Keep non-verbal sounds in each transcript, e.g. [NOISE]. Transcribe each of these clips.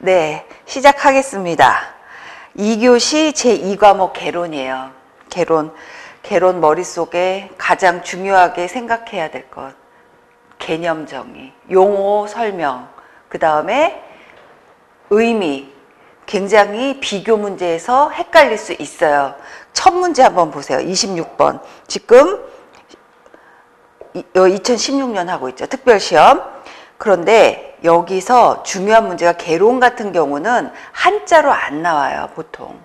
네, 시작하겠습니다. 2교시 제2과목 개론이에요. 개론. 개론 머릿속에 가장 중요하게 생각해야 될 것. 개념 정의, 용어 설명, 그 다음에 의미. 굉장히 비교 문제에서 헷갈릴 수 있어요. 첫 문제 한번 보세요. 26번. 지금 2016년 하고 있죠. 특별시험. 그런데 여기서 중요한 문제가 개론 같은 경우는 한자로 안 나와요, 보통.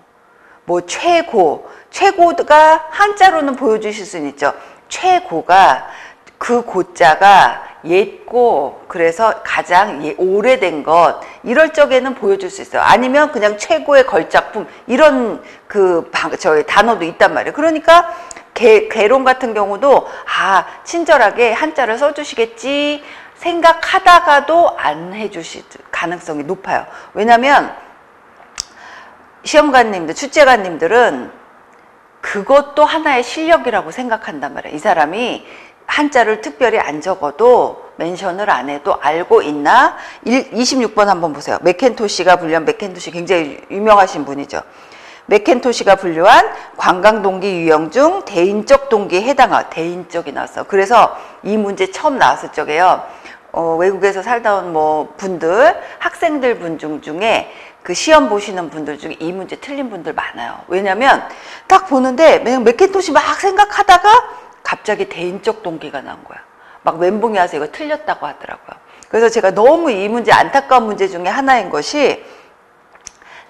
뭐 최고, 최고가 한자로는 보여주실 수는 있죠. 최고가 그 고자가 옛고 그래서 가장 예, 오래된 것 이럴 적에는 보여줄 수 있어요. 아니면 그냥 최고의 걸작품 이런 그 저희 단어도 있단 말이에요. 그러니까 개, 개론 같은 경우도 아 친절하게 한자를 써주시겠지 생각하다가도 안 해주실 가능성이 높아요. 왜냐하면 시험관님들, 출제관님들은 그것도 하나의 실력이라고 생각한단 말이에요. 이 사람이 한자를 특별히 안 적어도 멘션을 안 해도 알고 있나? 26번 한번 보세요. 맥켄토시가 분류한 맥켄토시 굉장히 유명하신 분이죠. 맥켄토시가 분류한 관광 동기 유형 중 대인적 동기에 해당하 대인적이 나왔어. 그래서 이 문제 처음 나왔을 적에요. 어, 외국에서 살다 온 뭐 분들, 학생들 분 중 중에 그 시험 보시는 분들 중에 이 문제 틀린 분들 많아요. 왜냐면 딱 보는데 맥켄토시 막 생각하다가 갑자기 대인적 동기가 나온 거야. 막 멘붕이 와서 이거 틀렸다고 하더라고요. 그래서 제가 너무 이 문제 안타까운 문제 중에 하나인 것이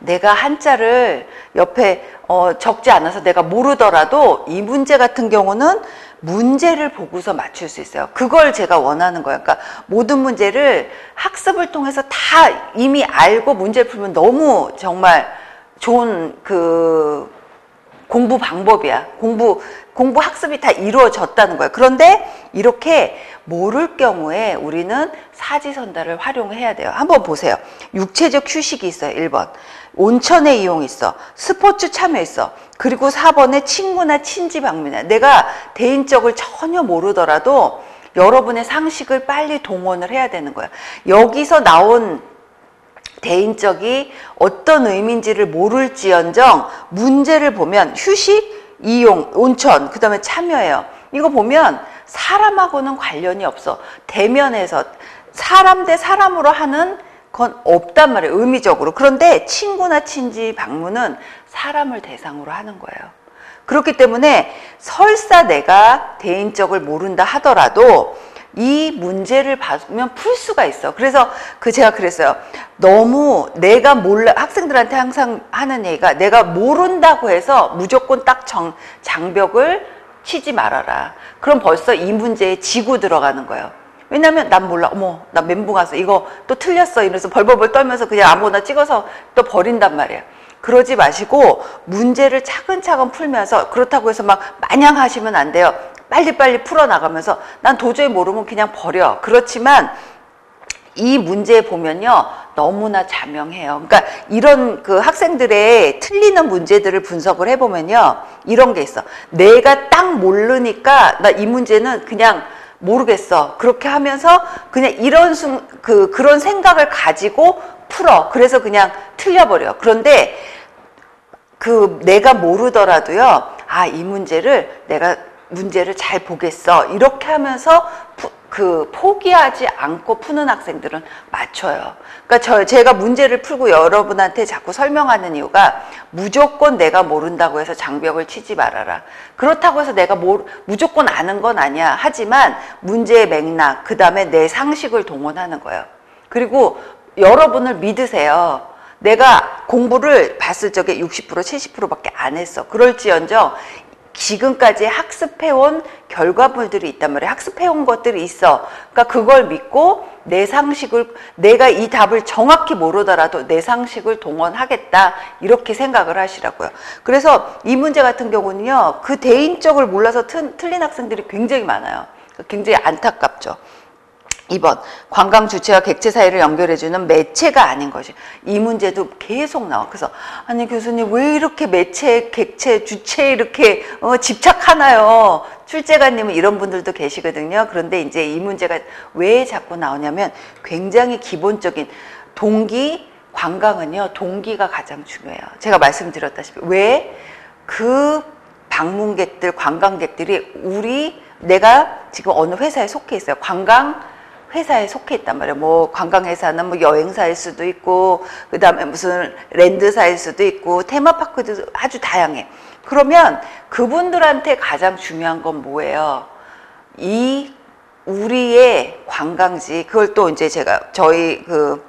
내가 한자를 옆에 어, 적지 않아서 내가 모르더라도 이 문제 같은 경우는 문제를 보고서 맞출 수 있어요. 그걸 제가 원하는 거예요. 그러니까 모든 문제를 학습을 통해서 다 이미 알고 문제를 풀면 너무 정말 좋은 그 공부 방법이야. 공부 공부 학습이 다 이루어졌다는 거예요. 그런데 이렇게 모를 경우에 우리는 사지선다를 활용해야 돼요. 한번 보세요. 육체적 휴식이 있어요. 1번. 온천의 이용이 있어. 스포츠 참여 있어. 그리고 4번에 친구나 친지 방문이야. 내가 대인적을 전혀 모르더라도 여러분의 상식을 빨리 동원을 해야 되는 거야. 여기서 나온 대인적이 어떤 의미인지를 모를지언정 문제를 보면 휴식, 이용, 온천, 그 다음에 참여예요. 이거 보면 사람하고는 관련이 없어. 대면에서 사람 대 사람으로 하는 건 없단 말이에요. 의미적으로. 그런데 친구나 친지 방문은 사람을 대상으로 하는 거예요. 그렇기 때문에 설사 내가 대인적을 모른다 하더라도 이 문제를 봐면 풀 수가 있어. 그래서 그 제가 그랬어요. 너무 내가 몰라 학생들한테 항상 하는 얘기가 내가 모른다고 해서 무조건 딱 정, 장벽을 치지 말아라. 그럼 벌써 이 문제에 지고 들어가는 거예요. 왜냐면 난 몰라. 어머, 나 멘붕 와서 이거 또 틀렸어. 이러면서 벌벌벌 떨면서 그냥 아무거나 찍어서 또 버린단 말이에요. 그러지 마시고 문제를 차근차근 풀면서 그렇다고 해서 막 마냥 하시면 안 돼요. 빨리빨리 풀어나가면서 난 도저히 모르면 그냥 버려. 그렇지만 이 문제 보면요. 너무나 자명해요. 그러니까 이런 그 학생들의 틀리는 문제들을 분석을 해보면요. 이런 게 있어. 내가 딱 모르니까 나 이 문제는 그냥 모르겠어. 그렇게 하면서 그냥 이런 순, 그, 그런 생각을 가지고 풀어. 그래서 그냥 틀려버려. 그런데 그 내가 모르더라도요. 아, 이 문제를 내가 문제를 잘 보겠어. 이렇게 하면서 푸, 그 포기하지 않고 푸는 학생들은 맞춰요. 그러니까 저 제가 문제를 풀고 여러분한테 자꾸 설명하는 이유가 무조건 내가 모른다고 해서 장벽을 치지 말아라. 그렇다고 해서 내가 모, 무조건 아는 건 아니야. 하지만 문제의 맥락, 그 다음에 내 상식을 동원하는 거예요. 그리고 여러분을 믿으세요. 내가 공부를 봤을 적에 60% 70%밖에 안 했어. 그럴지언정 지금까지 학습해온 결과물들이 있단 말이에요. 학습해온 것들이 있어. 그러니까 그걸 믿고 내 상식을 내가 이 답을 정확히 모르더라도 내 상식을 동원하겠다 이렇게 생각을 하시라고요. 그래서 이 문제 같은 경우는요. 그 대인적을 몰라서 틀린 학생들이 굉장히 많아요. 굉장히 안타깝죠. 2번 관광 주체와 객체 사이를 연결해주는 매체가 아닌 것이 이 문제도 계속 나와 그래서 아니 교수님 왜 이렇게 매체 객체 주체 이렇게 어, 집착하나요 출제가님은 이런 분들도 계시거든요 그런데 이제 이 문제가 왜 자꾸 나오냐면 굉장히 기본적인 동기 관광은요, 동기가 가장 중요해요. 제가 말씀드렸다시피. 왜? 그 방문객들, 관광객들이 우리, 내가 지금 어느 회사에 속해 있어요. 관광 회사에 속해 있단 말이에요. 뭐 관광회사는 뭐 여행사일 수도 있고, 그 다음에 무슨 랜드사일 수도 있고, 테마파크도 아주 다양해. 그러면 그분들한테 가장 중요한 건 뭐예요? 이 우리의 관광지, 그걸 또 이제 제가 저희 그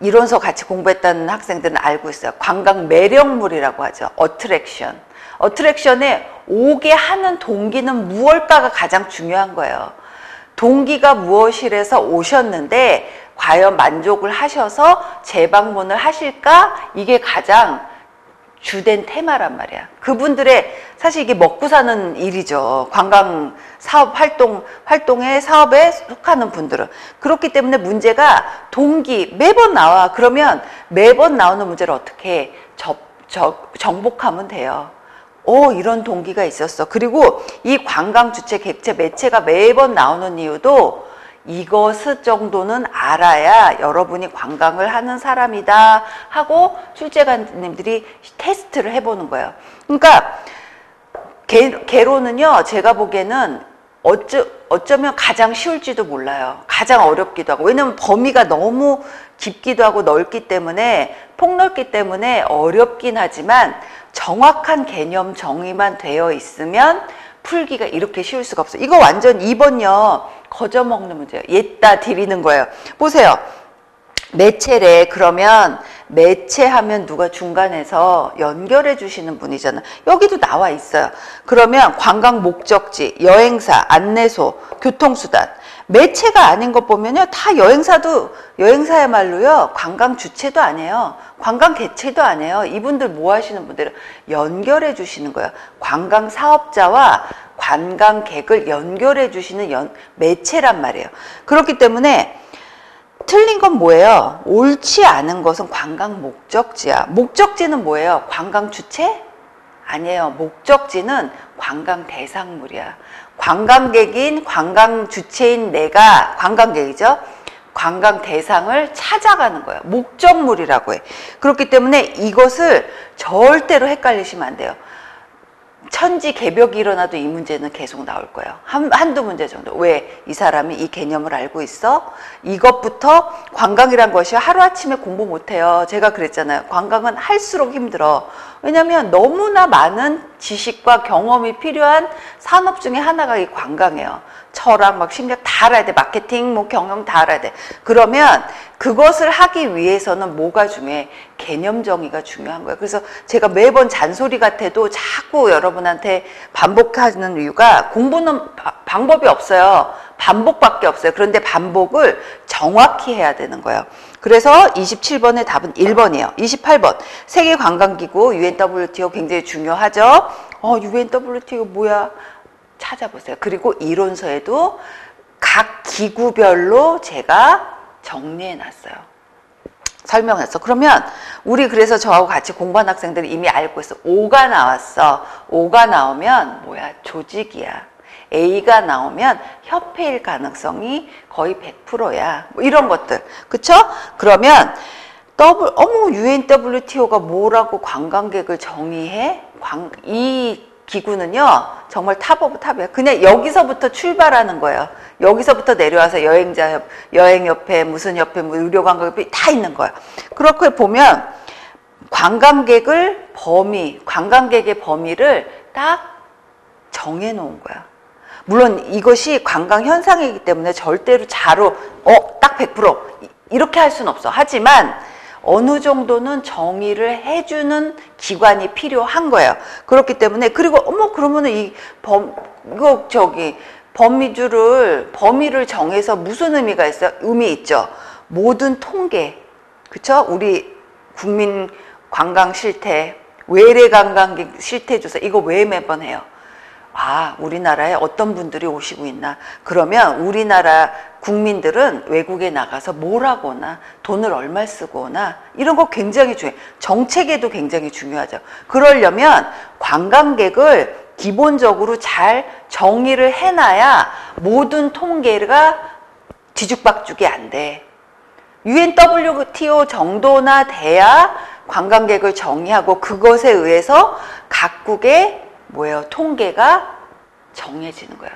이론서 같이 공부했던 학생들은 알고 있어요. 관광 매력물이라고 하죠. 어트랙션. 어트랙션에 오게 하는 동기는 무엇일까가 가장 중요한 거예요. 동기가 무엇이래서 오셨는데 과연 만족을 하셔서 재방문을 하실까? 이게 가장 주된 테마란 말이야. 그분들의 사실 이게 먹고 사는 일이죠. 관광 사업 활동 활동의 사업에 속하는 분들은 그렇기 때문에 문제가 동기 매번 나와 그러면 매번 나오는 문제를 어떻게 접, 접, 정복하면 돼요. 오 이런 동기가 있었어. 그리고 이 관광 주체 객체 매체가 매번 나오는 이유도 이것을 정도는 알아야 여러분이 관광을 하는 사람이다 하고 출제관님들이 테스트를 해보는 거예요. 그러니까 개, 개로는요 제가 보기에는 어쩌, 어쩌면 가장 쉬울지도 몰라요. 가장 어렵기도 하고 왜냐면 범위가 너무 깊기도 하고 넓기 때문에 폭넓기 때문에 어렵긴 하지만 정확한 개념 정의만 되어 있으면 풀기가 이렇게 쉬울 수가 없어요. 이거 완전 2번요. 거저먹는 문제예요. 옛다 드리는 거예요. 보세요. 매체래 그러면 매체하면 누가 중간에서 연결해 주시는 분이잖아. 여기도 나와 있어요. 그러면 관광 목적지, 여행사, 안내소, 교통수단. 매체가 아닌 것 보면요. 다 여행사도, 여행사야말로요. 관광 주체도 아니에요. 관광 개체도 아니에요. 이분들 뭐 하시는 분들은 연결해 주시는 거예요. 관광 사업자와 관광객을 연결해 주시는 연, 매체란 말이에요. 그렇기 때문에 틀린 건 뭐예요? 옳지 않은 것은 관광 목적지야. 목적지는 뭐예요? 관광 주체? 아니에요. 목적지는 관광 대상물이야. 관광객인 관광 주체인 내가 관광객이죠. 관광 대상을 찾아가는 거예요. 목적물이라고 해. 그렇기 때문에 이것을 절대로 헷갈리시면 안 돼요. 천지 개벽이 일어나도 이 문제는 계속 나올 거예요. 한, 한두 문제 정도. 왜 이 사람이 이 개념을 알고 있어? 이것부터 관광이란 것이 하루아침에 공부 못해요. 제가 그랬잖아요. 관광은 할수록 힘들어. 왜냐하면 너무나 많은 지식과 경험이 필요한 산업 중에 하나가 이 관광이에요. 철학, 막 심리학 다 알아야 돼. 마케팅, 뭐 경영 다 알아야 돼. 그러면 그것을 하기 위해서는 뭐가 중요해? 개념 정의가 중요한 거예요. 그래서 제가 매번 잔소리 같아도 자꾸 여러분한테 반복하는 이유가 공부는 바, 방법이 없어요. 반복밖에 없어요. 그런데 반복을 정확히 해야 되는 거예요. 그래서 27번의 답은 1번이에요. 28번. 세계관광기구 UNWTO 굉장히 중요하죠. 어, UNWTO 뭐야? 찾아보세요. 그리고 이론서에도 각 기구별로 제가 정리해 놨어요. 설명했어. 그러면 우리 그래서 저하고 같이 공부한 학생들이 이미 알고 있어. 5가 나왔어. 5가 나오면 뭐야? 조직이야. A가 나오면 협회일 가능성이 거의 100%야. 뭐 이런 것들. 그쵸? 그러면 더블, 어머, UNWTO가 뭐라고 관광객을 정의해? 관, 이 기구는요, 정말 top of top이에요. 그냥 여기서부터 출발하는 거예요. 여기서부터 내려와서 여행자 협, 여행협회, 무슨 협회, 뭐 의료관광협회 다 있는 거예요. 그렇게 보면 관광객을 범위, 관광객의 범위를 딱 정해 놓은 거야. 물론 이것이 관광 현상이기 때문에 절대로 자로, 어, 딱 100% 이렇게 할 수는 없어. 하지만 어느 정도는 정의를 해주는 기관이 필요한 거예요. 그렇기 때문에 그리고 어머 그러면은 이 범 이거 저기 범위주를 범위를 정해서 무슨 의미가 있어요? 의미 있죠. 모든 통계 그쵸? 우리 국민 관광 실태 외래 관광객 실태 조사 이거 왜 매번 해요? 아, 우리나라에 어떤 분들이 오시고 있나. 그러면 우리나라 국민들은 외국에 나가서 뭘 하거나 돈을 얼마 쓰고 오나 이런 거 굉장히 중요해요. 정책에도 굉장히 중요하죠. 그러려면 관광객을 기본적으로 잘 정의를 해놔야 모든 통계가 뒤죽박죽이 안 돼. UNWTO 정도나 돼야 관광객을 정의하고 그것에 의해서 각국의 뭐예요? 통계가 정해지는 거예요.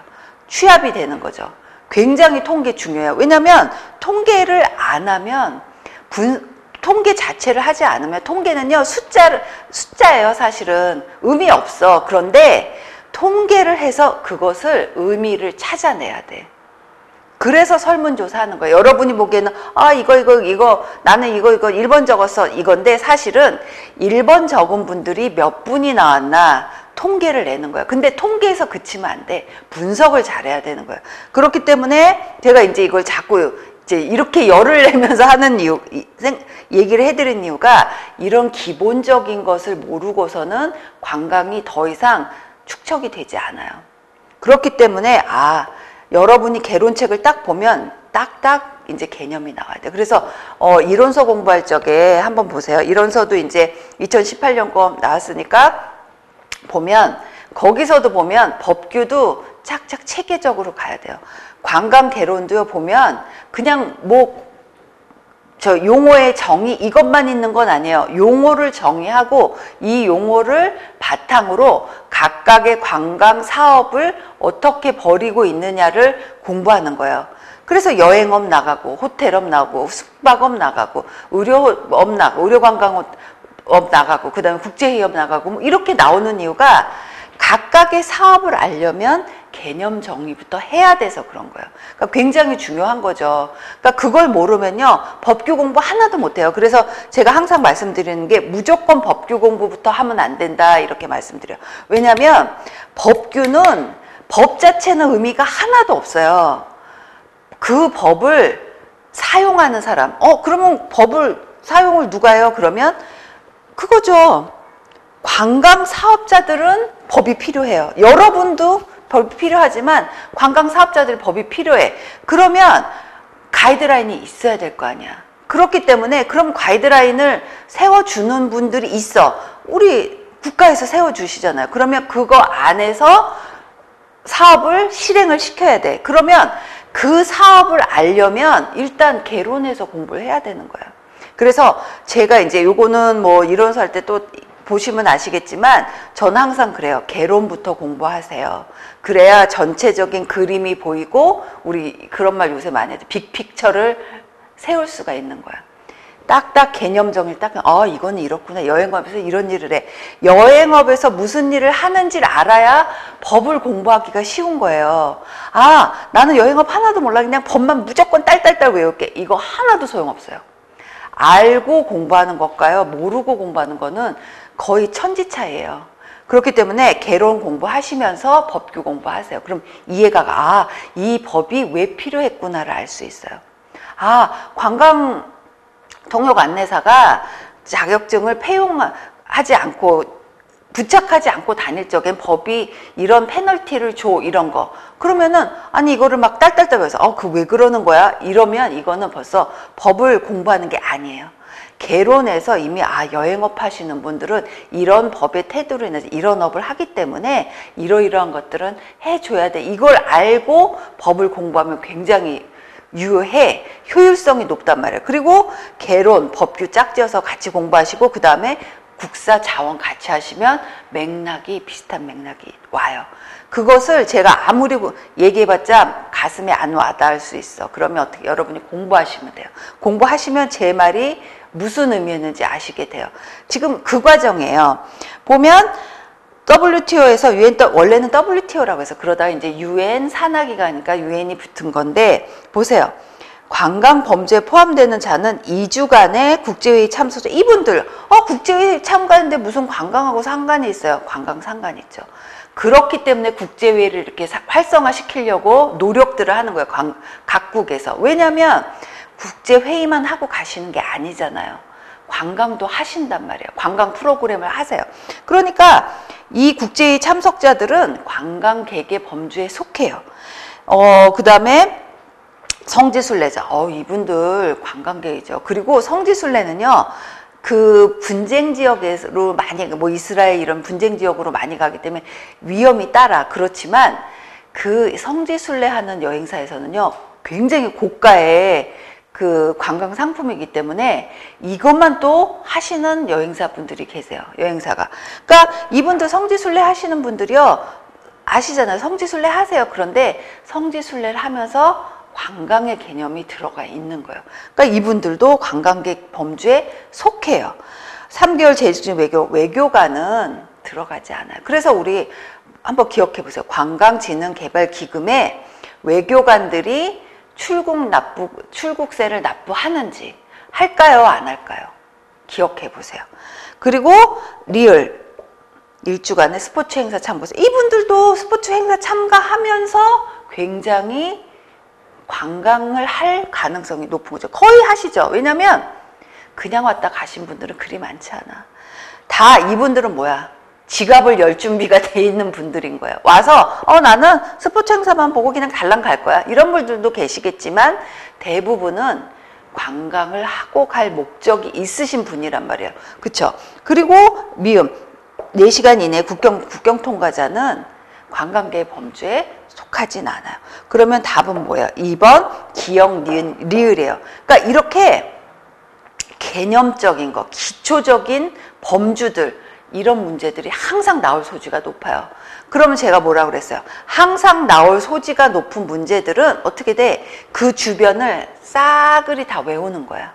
취합이 되는 거죠. 굉장히 통계 중요해요. 왜냐하면 통계를 안 하면 분, 통계 자체를 하지 않으면 통계는요 숫자를 숫자예요 사실은 의미 없어. 그런데 통계를 해서 그것을 의미를 찾아내야 돼. 그래서 설문조사하는 거예요. 여러분이 보기에는 아 이거 이거 이거 나는 이거 이거 1번 적었어 이건데 사실은 1번 적은 분들이 몇 분이 나왔나 통계를 내는 거예요. 근데 통계에서 그치면 안 돼. 분석을 잘해야 되는 거예요. 그렇기 때문에 제가 이제 이걸 자꾸 이제 이렇게 열을 [LAUGHS] 내면서 하는 이유, 얘기를 해드린 이유가 이런 기본적인 것을 모르고서는 관광이 더 이상 축척이 되지 않아요. 그렇기 때문에 아 여러분이 개론책을 딱 보면 딱딱 이제 개념이 나와야 돼. 그래서 어, 이론서 공부할 적에 한번 보세요. 이론서도 이제 2018년 거 나왔으니까 보면 거기서도 보면 법규도 착착 체계적으로 가야 돼요. 관광 개론도요 보면 그냥 뭐 저 용어의 정의 이것만 있는 건 아니에요. 용어를 정의하고 이 용어를 바탕으로 각각의 관광 사업을 어떻게 벌이고 있느냐를 공부하는 거예요. 그래서 여행업 나가고 호텔업 나가고 숙박업 나가고 의료업 나가고 의료관광업 나가고 그다음에 국제회의업 나가고 뭐 이렇게 나오는 이유가 각각의 사업을 알려면 개념 정리부터 해야 돼서 그런 거예요. 그러니까 굉장히 중요한 거죠. 그러니까 그걸 모르면요. 법규 공부 하나도 못 해요. 그래서 제가 항상 말씀드리는 게 무조건 법규 공부부터 하면 안 된다 이렇게 말씀드려요. 왜냐하면 법규는 법 자체는 의미가 하나도 없어요. 그 법을 사용하는 사람. 어, 그러면 법을 사용을 누가 해요? 그러면 그거죠. 관광 사업자들은 법이 필요해요. 여러분도 법이 필요하지만 관광 사업자들 법이 필요해. 그러면 가이드라인이 있어야 될 거 아니야. 그렇기 때문에 그럼 가이드라인을 세워주는 분들이 있어. 우리 국가에서 세워주시잖아요. 그러면 그거 안에서 사업을 실행을 시켜야 돼. 그러면 그 사업을 알려면 일단 개론해서 공부를 해야 되는 거야. 그래서 제가 이제 요거는 뭐 이론서 할 때 또 보시면 아시겠지만 저는 항상 그래요. 개론부터 공부하세요. 그래야 전체적인 그림이 보이고 우리 그런 말 요새 많이 해요. 빅픽처를 세울 수가 있는 거야. 딱딱 개념 정의를 딱, 어, 이거는 이렇구나. 여행업에서 이런 일을 해. 여행업에서 무슨 일을 하는지를 알아야 법을 공부하기가 쉬운 거예요. 아, 나는 여행업 하나도 몰라. 그냥 법만 무조건 딸딸딸 외울게. 이거 하나도 소용없어요. 알고 공부하는 것과요, 모르고 공부하는 거는 거의 천지 차이예요. 그렇기 때문에 개론 공부하시면서 법규 공부하세요. 그럼 이해가 가. 아, 이 법이 왜 필요했구나를 알 수 있어요. 아, 관광 동역 안내사가 자격증을 폐용하지 않고 부착하지 않고 다닐 적엔 법이 이런 페널티를 줘 이런 거. 그러면은 아니 이거를 막 딸딸딸 해서 어 그 왜 그러는 거야? 이러면 이거는 벌써 법을 공부하는 게 아니에요. 개론에서 이미 아 여행업 하시는 분들은 이런 법의 태도로 인해서 이런 업을 하기 때문에 이러이러한 것들은 해줘야 돼. 이걸 알고 법을 공부하면 굉장히 유해. 효율성이 높단 말이에요. 그리고 개론 법규 짝지어서 같이 공부하시고 그 다음에 국사 자원 같이 하시면 맥락이 비슷한 맥락이 와요. 그것을 제가 아무리 얘기해봤자 가슴에 안 와닿을 수 있어. 그러면 어떻게 여러분이 공부하시면 돼요. 공부하시면 제 말이 무슨 의미였는지 아시게 돼요. 지금 그 과정이에요. 보면 WTO에서 UN 원래는 WTO라고 해서 그러다가 이제 UN 산하기관이니까 UN이 붙은 건데 보세요. 관광 범죄에 포함되는 자는 2주간의 국제회의 참석자 이분들. 어 국제회의 참가하는데 무슨 관광하고 상관이 있어요? 관광 상관 있죠. 그렇기 때문에 국제회의를 이렇게 활성화 시키려고 노력들을 하는 거예요 관, 각국에서. 왜냐하면 국제회의만 하고 가시는 게 아니잖아요. 관광도 하신단 말이에요. 관광 프로그램을 하세요. 그러니까 이 국제회의 참석자들은 관광객의 범주에 속해요. 어, 그 다음에 성지순례자. 어, 이분들 관광객이죠. 그리고 성지순례는요, 그 분쟁 지역으로 많이, 뭐 이스라엘 이런 분쟁 지역으로 많이 가기 때문에 위험이 따라. 그렇지만 그 성지 순례 하는 여행사에서는요, 굉장히 고가의 그 관광 상품이기 때문에 이것만 또 하시는 여행사 분들이 계세요. 여행사가. 그러니까 이분들 성지 순례 하시는 분들이요. 아시잖아요. 성지 순례 하세요. 그런데 성지 순례를 하면서 관광의 개념이 들어가 있는 거예요. 그러니까 이분들도 관광객 범주에 속해요. 3개월 제주도 외교, 외교관은 들어가지 않아요. 그래서 우리 한번 기억해 보세요. 관광진흥개발기금에 외교관들이 출국 납부, 출국세를 납부하는지 할까요? 안 할까요? 기억해 보세요. 그리고 리을. 일주간의 스포츠 행사 참가자. 이분들도 스포츠 행사 참가하면서 굉장히 관광을 할 가능성이 높은 거죠. 거의 하시죠. 왜냐면 그냥 왔다 가신 분들은 그리 많지 않아. 다 이분들은 뭐야? 지갑을 열 준비가 [LAUGHS] 돼 있는 분들인 거예요. 와서 어 나는 스포츠 행사만 보고 그냥 달랑 갈 거야. 이런 분들도 계시겠지만 대부분은 관광을 하고 갈 목적이 있으신 분이란 말이에요. 그쵸? 그리고 미음 4시간 이내 국경 국경 통과자는 관광계 범주에 속하진 않아요. 그러면 답은 뭐예요? 2번 기억 니은 리을이에요. 그러니까 이렇게 개념적인 거, 기초적인 범주들 이런 문제들이 항상 나올 소지가 높아요. 그러면 제가 뭐라 그랬어요? 항상 나올 소지가 높은 문제들은 어떻게 돼? 그 주변을 싸그리 다 외우는 거야.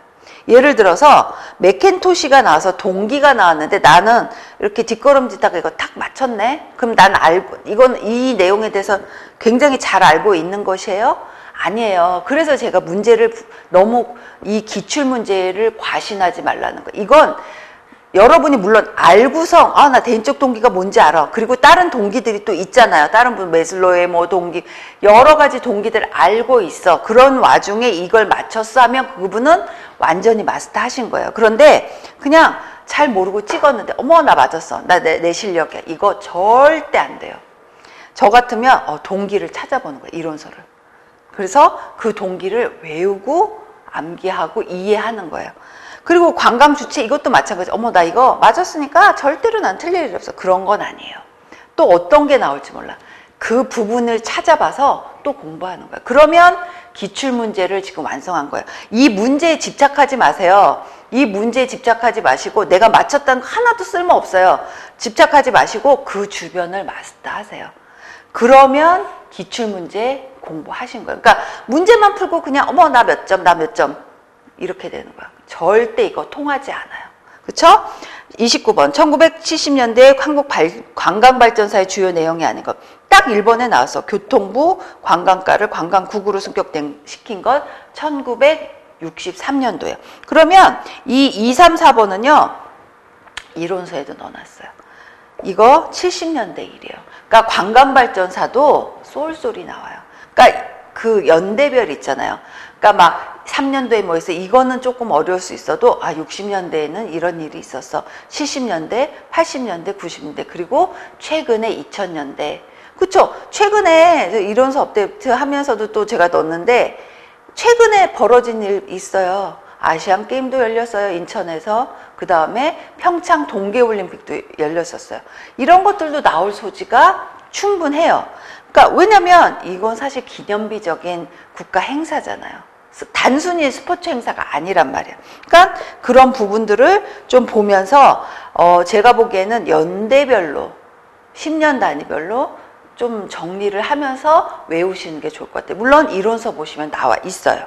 예를 들어서 맥켄토시가 나와서 동기가 나왔는데 나는 이렇게 뒷걸음짓다가 이거 탁 맞췄네. 그럼 난 알고 이건 이 내용에 대해서 굉장히 잘 알고 있는 것이에요. 아니에요. 그래서 제가 문제를 너무 이 기출 문제를 과신하지 말라는 거. 이건 여러분이 물론 알고서 아 나 대인적 동기가 뭔지 알아. 그리고 다른 동기들이 또 있잖아요. 다른 분 메슬로의 뭐 동기 여러 가지 동기들 알고 있어. 그런 와중에 이걸 맞췄어 하면 그분은 완전히 마스터하신 거예요. 그런데 그냥 잘 모르고 찍었는데 어머 나 맞았어. 나내 내 실력에 이거 절대 안 돼요. 저 같으면 어, 동기를 찾아보는 거예요. 이론서를. 그래서 그 동기를 외우고 암기하고 이해하는 거예요. 그리고 관광 주체 이것도 마찬가지. 어머 나 이거 맞았으니까 절대로 난 틀릴 일 없어. 그런 건 아니에요. 또 어떤 게 나올지 몰라. 그 부분을 찾아봐서 또 공부하는 거야. 그러면 기출 문제를 지금 완성한 거예요. 이 문제에 집착하지 마세요. 이 문제에 집착하지 마시고 내가 맞췄다는 거 하나도 쓸모 없어요. 집착하지 마시고 그 주변을 마스터하세요. 그러면 기출 문제 공부하신 거예요. 그러니까 문제만 풀고 그냥 어머 나 몇 점, 나 몇 점 이렇게 되는 거야. 절대 이거 통하지 않아요. 그렇죠? 29번 1970년대 한국 발, 관광발전사의 주요 내용이 아닌 것. 딱 1번에 나왔어. 교통부 관광가를 관광국으로 승격시킨 것 1963년도예요. 그러면 이 2, 3, 4번은요. 이론서에도 넣어놨어요. 이거 70년대 일이에요. 그러니까 관광발전사도 쏠쏠이 나와요. 그러니까 그 연대별 있잖아요. 그러니까 막 3년도에 뭐 있어. 이거는 조금 어려울 수 있어도 아 60년대에는 이런 일이 있었어. 70년대, 80년대, 90년대 그리고 최근에 2000년대. 그쵸? 최근에 이론서 업데이트 하면서도 또 제가 넣었는데 최근에 벌어진 일 있어요. 아시안 게임도 열렸어요. 인천에서. 그 다음에 평창 동계올림픽도 열렸었어요. 이런 것들도 나올 소지가 충분해요. 그러니까 왜냐면 이건 사실 기념비적인 국가 행사잖아요. 단순히 스포츠 행사가 아니란 말이야. 그러니까 그런 부분들을 좀 보면서 어 제가 보기에는 연대별로 10년 단위별로 좀 정리를 하면서 외우시는 게 좋을 것 같아요. 물론 이론서 보시면 나와 있어요.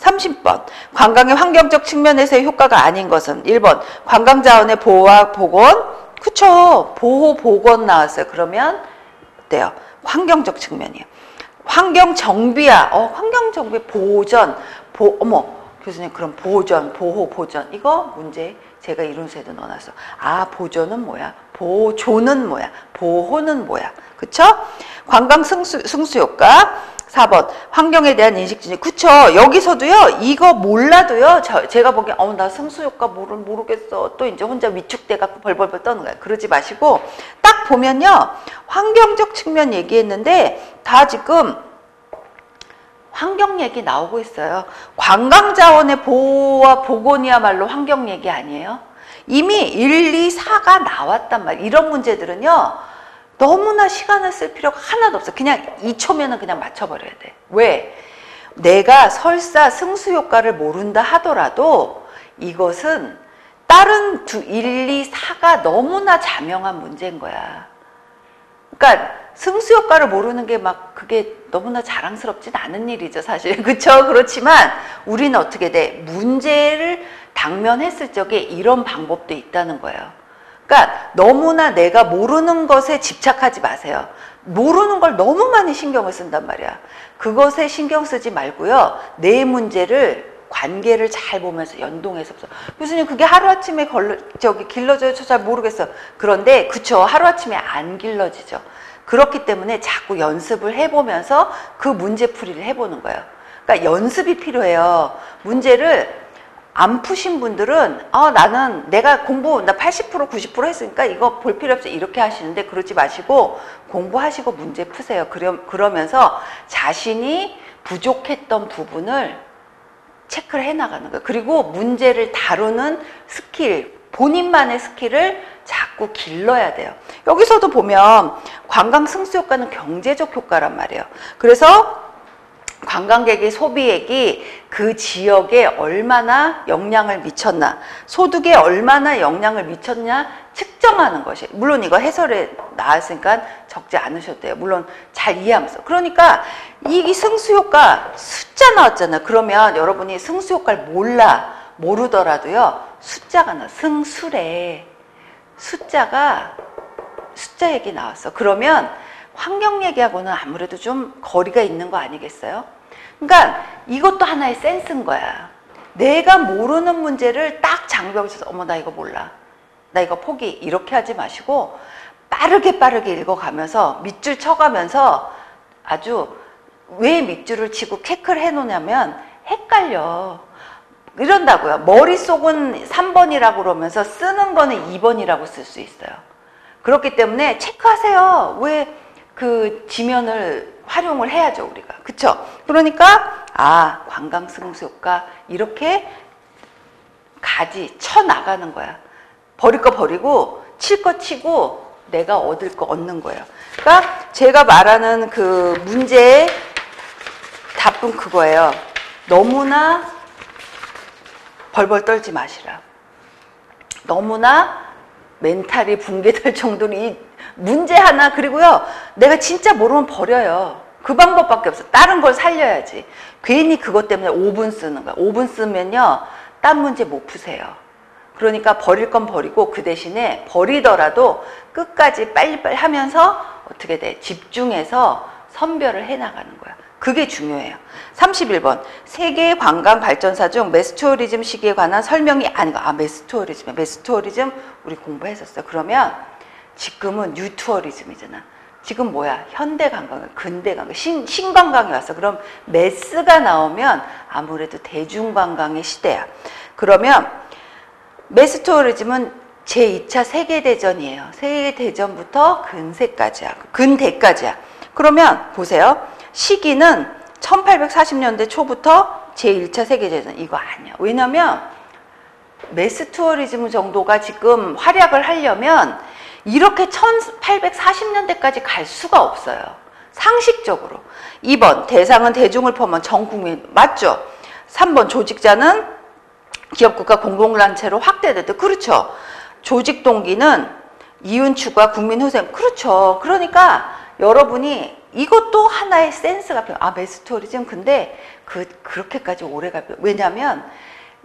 30번 관광의 환경적 측면에서의 효과가 아닌 것은 1번 관광 자원의 보호와 복원 그쵸 보호 복원 나왔어요. 그러면 어때요? 환경적 측면이에요. 환경 정비야. 어, 환경 정비 보전. 보 어머. 교수님 그럼 보전, 보호, 보전. 이거 문제 제가 이론서에도 넣어놨어. 아, 보전은 뭐야? 보조는 뭐야? 보호는 뭐야? 그쵸? 관광 승수, 승수 효과. 4번. 환경에 대한 인식 진입 그쵸? 여기서도요 이거 몰라도요 저, 제가 보기엔 어나 승수 효과 모르, 모르겠어. 또 이제 혼자 위축돼 갖고 벌벌벌 떠는 거야. 그러지 마시고 딱 보면요 환경적 측면 얘기했는데 다 지금 환경 얘기 나오고 있어요. 관광 자원의 보호와 복원이야말로 환경 얘기 아니에요? 이미 1, 2, 4가 나왔단 말이에요 이런 문제들은요 너무나 시간을 쓸 필요가 하나도 없어. 그냥 2초면은 그냥 맞춰버려야 돼. 왜? 내가 설사 승수 효과를 모른다 하더라도 이것은 다른 두 1, 2, 4가 너무나 자명한 문제인 거야. 그러니까 승수 효과를 모르는 게 막 그게 너무나 자랑스럽진 않은 일이죠, 사실. [LAUGHS] 그쵸? 그렇지만 우리는 어떻게 돼? 문제를 당면했을 적에 이런 방법도 있다는 거예요. 그러니까 너무나 내가 모르는 것에 집착하지 마세요. 모르는 걸 너무 많이 신경을 쓴단 말이야. 그것에 신경 쓰지 말고요. 내 문제를 관계를 잘 보면서 연동해서 교수님 그게 하루아침에 걸러, 저기 길러져요? 저 잘 모르겠어요. 그런데 그쵸 하루아침에 안 길러지죠. 그렇기 때문에 자꾸 연습을 해보면서 그 문제풀이를 해보는 거예요. 그러니까 연습이 필요해요. 문제를 안 푸신 분들은 아 나는 내가 공부 나 80% 90% 했으니까 이거 볼 필요 없어 이렇게 하시는데 그러지 마시고 공부하시고 문제 푸세요. 그러, 그러면서 자신이 부족했던 부분을 체크를 해 나가는 거예요. 그리고 문제를 다루는 스킬 본인만의 스킬을 자꾸 길러야 돼요. 여기서도 보면 관광 승수 효과는 경제적 효과란 말이에요. 그래서 관광객의 소비액이 그 지역에 얼마나 영향을 미쳤나, 소득에 얼마나 영향을 미쳤냐 측정하는 것이. 물론 이거 해설에 나왔으니까 적지 않으셔도 돼요. 물론 잘 이해하면서. 그러니까 이 승수 효과 숫자 나왔잖아요. 그러면 여러분이 승수 효과를 몰라, 모르더라도요. 숫자가 나, 승수래. 숫자가, 숫자 얘기 나왔어. 그러면 환경 얘기하고는 아무래도 좀 거리가 있는 거 아니겠어요? 그러니까 이것도 하나의 센스인 거야. 내가 모르는 문제를 딱 장벽을 쳐서 어머 나 이거 몰라. 나 이거 포기 이렇게 하지 마시고 빠르게 빠르게 읽어가면서 밑줄 쳐가면서 아주 왜 밑줄을 치고 캐크를 해놓냐면 헷갈려. 이런다고요. 머릿속은 3번이라고 그러면서 쓰는 거는 2번이라고 쓸 수 있어요. 그렇기 때문에 체크하세요. 왜 그 지면을 활용을 해야죠, 우리가. 그쵸? 그러니까, 아, 관광 승수 효과, 이렇게 가지, 쳐 나가는 거야. 버릴 거 버리고, 칠 거 치고, 내가 얻을 거 얻는 거예요. 그러니까 제가 말하는 그 문제의 답은 그거예요. 너무나 벌벌 떨지 마시라. 너무나 멘탈이 붕괴될 [LAUGHS] 정도로 이 문제 하나 그리고요 내가 진짜 모르면 버려요. 그 방법밖에 없어. 다른 걸 살려야지. 괜히 그것 때문에 5분 쓰는 거야. 5분 쓰면요 딴 문제 못 푸세요. 그러니까 버릴 건 버리고 그 대신에 버리더라도 끝까지 빨리빨리 하면서 어떻게 돼? 집중해서 선별을 해 나가는 거야. 그게 중요해요. 31번. 세계 관광 발전사 중 mass tourism 시기에 관한 설명이 아니고 아 mass tourism mass tourism 우리 공부했었어 그러면 지금은 new tourism이잖아. 지금 뭐야? 현대 관광, 근대 관광, 신, 신관광이 왔어. 그럼 mass가 나오면 아무래도 대중관광의 시대야. 그러면 mass tourism은 제2차 세계대전이에요. 세계대전부터 근세까지야. 근대까지야. 그러면 보세요. 시기는 1840년대 초부터 제1차 세계대전. 이거 아니야. 왜냐면 mass tourism 정도가 지금 활약을 하려면 이렇게 1840년대까지 갈 수가 없어요. 상식적으로. 2번 대상은 대중을 포함한 전 국민 맞죠? 3번 조직자는 기업국가 공공단체로 확대됐듯 그렇죠. 조직 동기는 이윤추구 국민 후생 그렇죠. 그러니까 여러분이 이것도 하나의 센스가 필요. 아 mass tourism 근데 그 그렇게까지 오래 갈 필요. 왜냐하면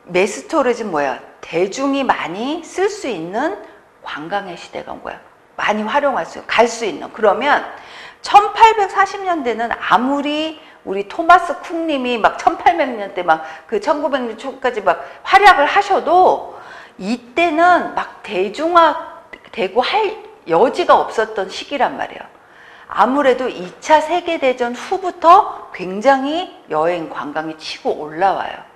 mass tourism 뭐야? 대중이 많이 쓸 수 있는 관광의 시대가 온 거야. 많이 활용할 수, 갈 수 있는. 그러면 1840년대는 아무리 우리 토마스 쿡님이 막 1800년대 막 그 1900년 초까지 막 활약을 하셔도 이때는 막 대중화 되고 할 여지가 없었던 시기란 말이에요. 아무래도 2차 세계대전 후부터 굉장히 여행 관광이 치고 올라와요.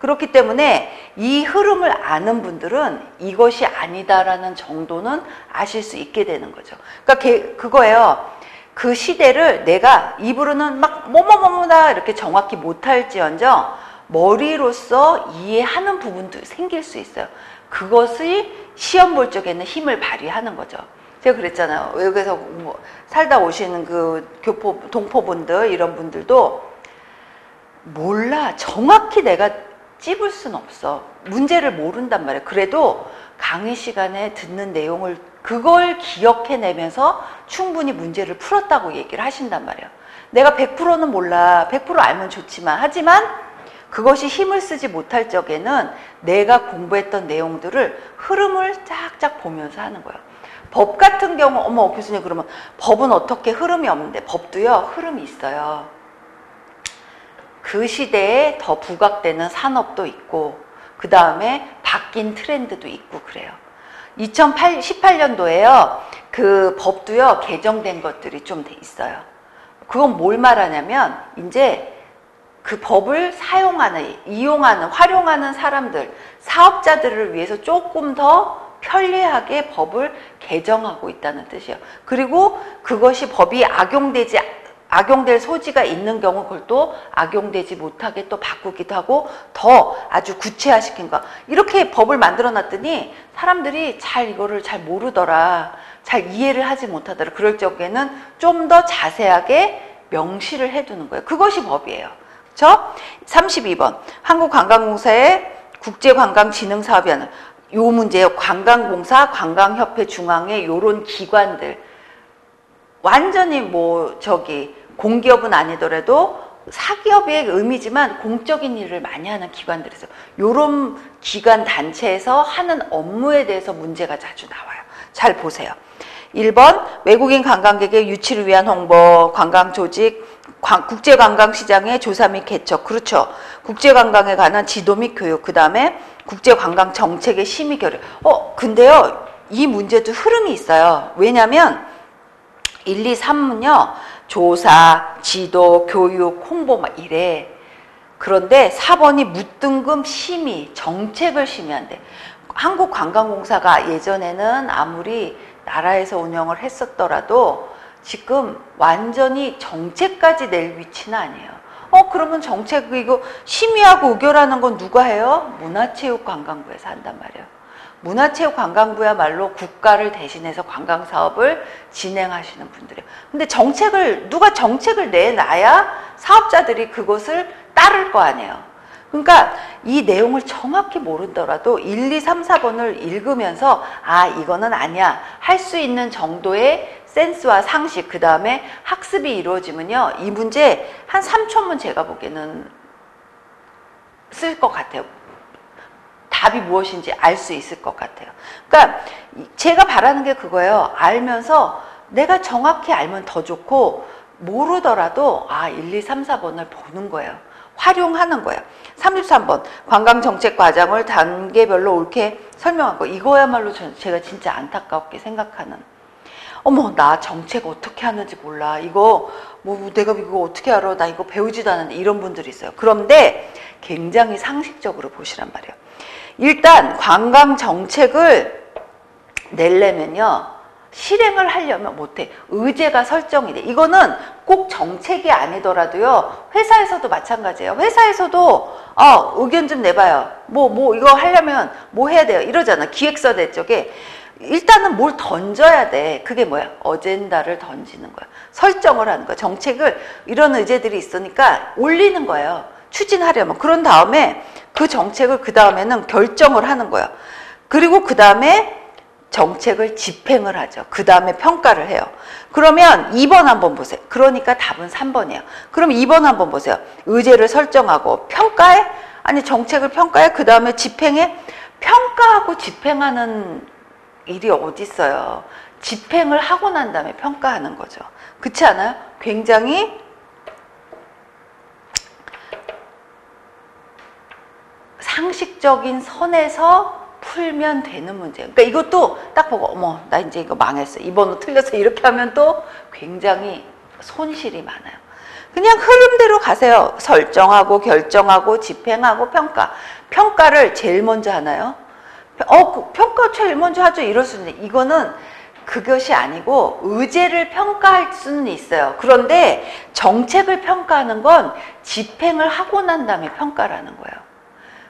그렇기 때문에 이 흐름을 아는 분들은 이것이 아니다라는 정도는 아실 수 있게 되는 거죠. 그러니까 그거예요. 그 시대를 내가 입으로는 막 뭐뭐뭐뭐다 이렇게 정확히 못할지언정 머리로서 이해하는 부분도 생길 수 있어요. 그것이 시험 볼 적에는 힘을 발휘하는 거죠. 제가 그랬잖아요. 외국에서 뭐 살다 오시는 그 교포, 동포분들 이런 분들도 몰라. 정확히 내가 찝을 순 없어. 문제를 모른단 말이야. 그래도 강의 시간에 듣는 내용을 그걸 기억해내면서 충분히 문제를 풀었다고 얘기를 하신단 말이에요. 내가 100%는 몰라. 100% 알면 좋지만 하지만 그것이 힘을 쓰지 못할 적에는 내가 공부했던 내용들을 흐름을 쫙쫙 보면서 하는 거예요. 법 같은 경우 어머 교수님 그러면 법은 어떻게 흐름이 없는데 법도요 흐름이 있어요. 그 시대에 더 부각되는 산업도 있고 그 다음에 바뀐 트렌드도 있고 그래요. 2018년도에요. 그 법도요 개정된 것들이 좀 돼 있어요. 그건 뭘 말하냐면 이제 그 법을 사용하는, 이용하는, 활용하는 사람들, 사업자들을 위해서 조금 더 편리하게 법을 개정하고 있다는 뜻이에요. 그리고 그것이 법이 악용되지 악용될 소지가 있는 경우 그걸 또 악용되지 못하게 또 바꾸기도 하고 더 아주 구체화시킨 거. 이렇게 법을 만들어 놨더니 사람들이 잘 이거를 잘 모르더라. 잘 이해를 하지 못하더라. 그럴 적에는 좀 더 자세하게 명시를 해두는 거예요. 그것이 법이에요. 그렇죠? 32번. 한국관광공사의 국제관광진흥사업이 하는 요 문제요 관광공사 관광협회 중앙의 요런 기관들. 완전히 뭐 저기 공기업은 아니더라도 사기업의 의미지만 공적인 일을 많이 하는 기관들에서 요런 기관 단체에서 하는 업무에 대해서 문제가 자주 나와요. 잘 보세요. 1번 외국인 관광객의 유치를 위한 홍보, 관광 조직, 국제관광시장의 조사 및 개척. 그렇죠. 국제관광에 관한 지도 및 교육. 그 다음에 국제관광 정책의 심의 결의. 어, 근데요. 이 문제도 흐름이 있어요. 왜냐면 1, 2, 3은요. 조사, 지도, 교육, 홍보 막 이래. 그런데 4번이 무등급 심의, 정책을 심의한대. 한국관광공사가 예전에는 아무리 나라에서 운영을 했었더라도 지금 완전히 정책까지 낼 위치는 아니에요. 어 그러면 정책 이거 심의하고 의결하는 건 누가 해요? 문화체육관광부에서 한단 말이에요. 문화체육관광부야말로 국가를 대신해서 관광 사업을 진행하시는 분들이에요. 근데 정책을 누가 정책을 내놔야 사업자들이 그것을 따를 거 아니에요. 그러니까 이 내용을 정확히 모르더라도 1, 2, 3, 4번을 읽으면서 아 이거는 아니야 할 수 있는 정도의 센스와 상식 그 다음에 학습이 이루어지면요 이 문제 한 3초면 제가 보기에는 쓸 것 같아요. 답이 무엇인지 알 수 있을 것 같아요. 그러니까 제가 바라는 게 그거예요. 알면서 내가 정확히 알면 더 좋고 모르더라도 아 1, 2, 3, 4번을 보는 거예요. 활용하는 거예요. 33번 관광정책 과정을 단계별로 옳게 설명하고 이거야말로 제가 진짜 안타깝게 생각하는 어머 나 정책 어떻게 하는지 몰라 이거 뭐 내가 이거 어떻게 알아 나 이거 배우지도 않는데 이런 분들이 있어요 그런데 굉장히 상식적으로 보시란 말이에요 일단 관광 정책을 내려면요 실행을 하려면 못해. 의제가 설정이 돼. 이거는 꼭 정책이 아니더라도요. 회사에서도 마찬가지예요. 회사에서도 어, 의견 좀 내봐요. 뭐, 뭐, 이거 하려면 뭐 해야 돼요? 이러잖아. 기획서 낼 적에. 일단은 뭘 던져야 돼. 그게 뭐야? 어젠다를 던지는 거야. 설정을 하는 거야. 정책을 이런 의제들이 있으니까 올리는 거예요. 추진하려면. 그런 다음에 그 정책을 그 다음에는 결정을 하는 거야. 그리고 그 다음에 정책을 집행을 하죠. 그 다음에 평가를 해요. 그러면 2번 한번 보세요. 그러니까 답은 3번이에요. 그럼 2번 한번 보세요. 의제를 설정하고 평가해? 아니 정책을 평가해? 그 다음에 집행해? 평가하고 집행하는 일이 어디 있어요. 집행을 하고 난 다음에 평가하는 거죠. 그렇지 않아요? 굉장히 상식적인 선에서 풀면 되는 문제예요. 그러니까 이것도 딱 보고 어머 나 이제 이거 망했어. 이번호 틀려서 이렇게 하면 또 굉장히 손실이 많아요. 그냥 흐름대로 가세요. 설정하고 결정하고 집행하고 평가. 평가를 제일 먼저 하나요? 어, 그 평가 제일 먼저 하죠. 이럴 수 있는데 이거는 그것이 아니고 의제를 평가할 수는 있어요. 그런데 정책을 평가하는 건 집행을 하고 난 다음에 평가라는 거예요.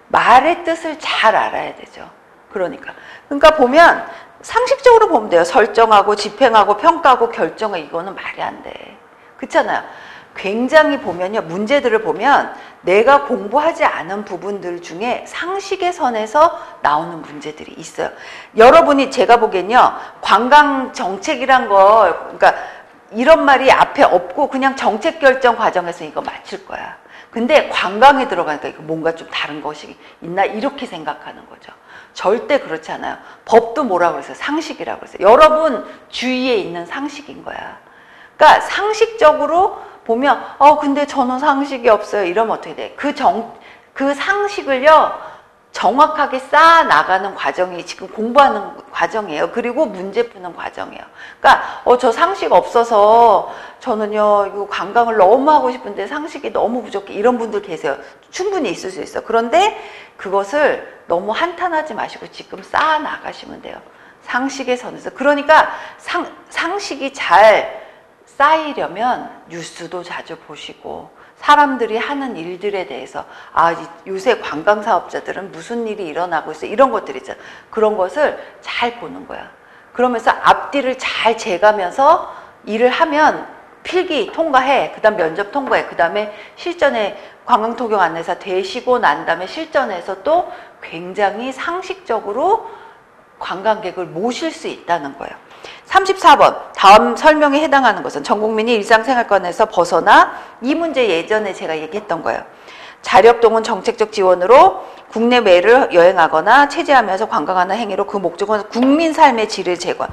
말의 뜻을 잘 알아야 되죠. 그러니까. 그러니까 보면 상식적으로 보면 돼요. 설정하고 집행하고 평가하고 결정하고 이거는 말이 안 돼. 그렇잖아요. 굉장히 보면요. 문제들을 보면 내가 공부하지 않은 부분들 중에 상식의 선에서 나오는 문제들이 있어요. 여러분이 제가 보기엔요. 관광 정책이란 거 그러니까 이런 말이 앞에 없고 그냥 정책 결정 과정에서 이거 맞출 거야. 근데 관광에 들어가니까 뭔가 좀 다른 것이 있나 이렇게 생각하는 거죠. 절대 그렇지 않아요. 법도 뭐라고 그랬어요? 상식이라고 그랬어요. 여러분 주위에 있는 상식인 거야. 그러니까 상식적으로 보면 어 근데 저는 상식이 없어요. 이러면 어떻게 돼? 그 정 그 상식을요 정확하게 쌓아 나가는 과정이 지금 공부하는 과정이에요. 그리고 문제 푸는 과정이에요. 그러니까 어 저 상식 없어서 저는요 이거 관광을 너무 하고 싶은데 상식이 너무 부족해 이런 분들 계세요. 충분히 있을 수 있어. 그런데 그것을 너무 한탄하지 마시고 지금 쌓아 나가시면 돼요. 상식의 선에서. 그러니까 상, 상식이 잘 쌓이려면 뉴스도 자주 보시고 사람들이 하는 일들에 대해서 아 요새 관광 사업자들은 무슨 일이 일어나고 있어? 이런 것들 있잖아. 그런 것을 잘 보는 거야. 그러면서 앞뒤를 잘 재가면서 일을 하면 필기 통과해. 그 다음 면접 통과해. 그 다음에 실전에 관광토경 안내사 되시고 난 다음에 실전에서 또 굉장히 상식적으로 관광객을 모실 수 있다는 거예요. 34번 다음 설명에 해당하는 것은 전 국민이 일상생활권에서 벗어나 이 문제 예전에 제가 얘기했던 거예요. 자력동은 정책적 지원으로 국내 외를 여행하거나 체제하면서 관광하는 행위로 그 목적은 국민 삶의 질을 제고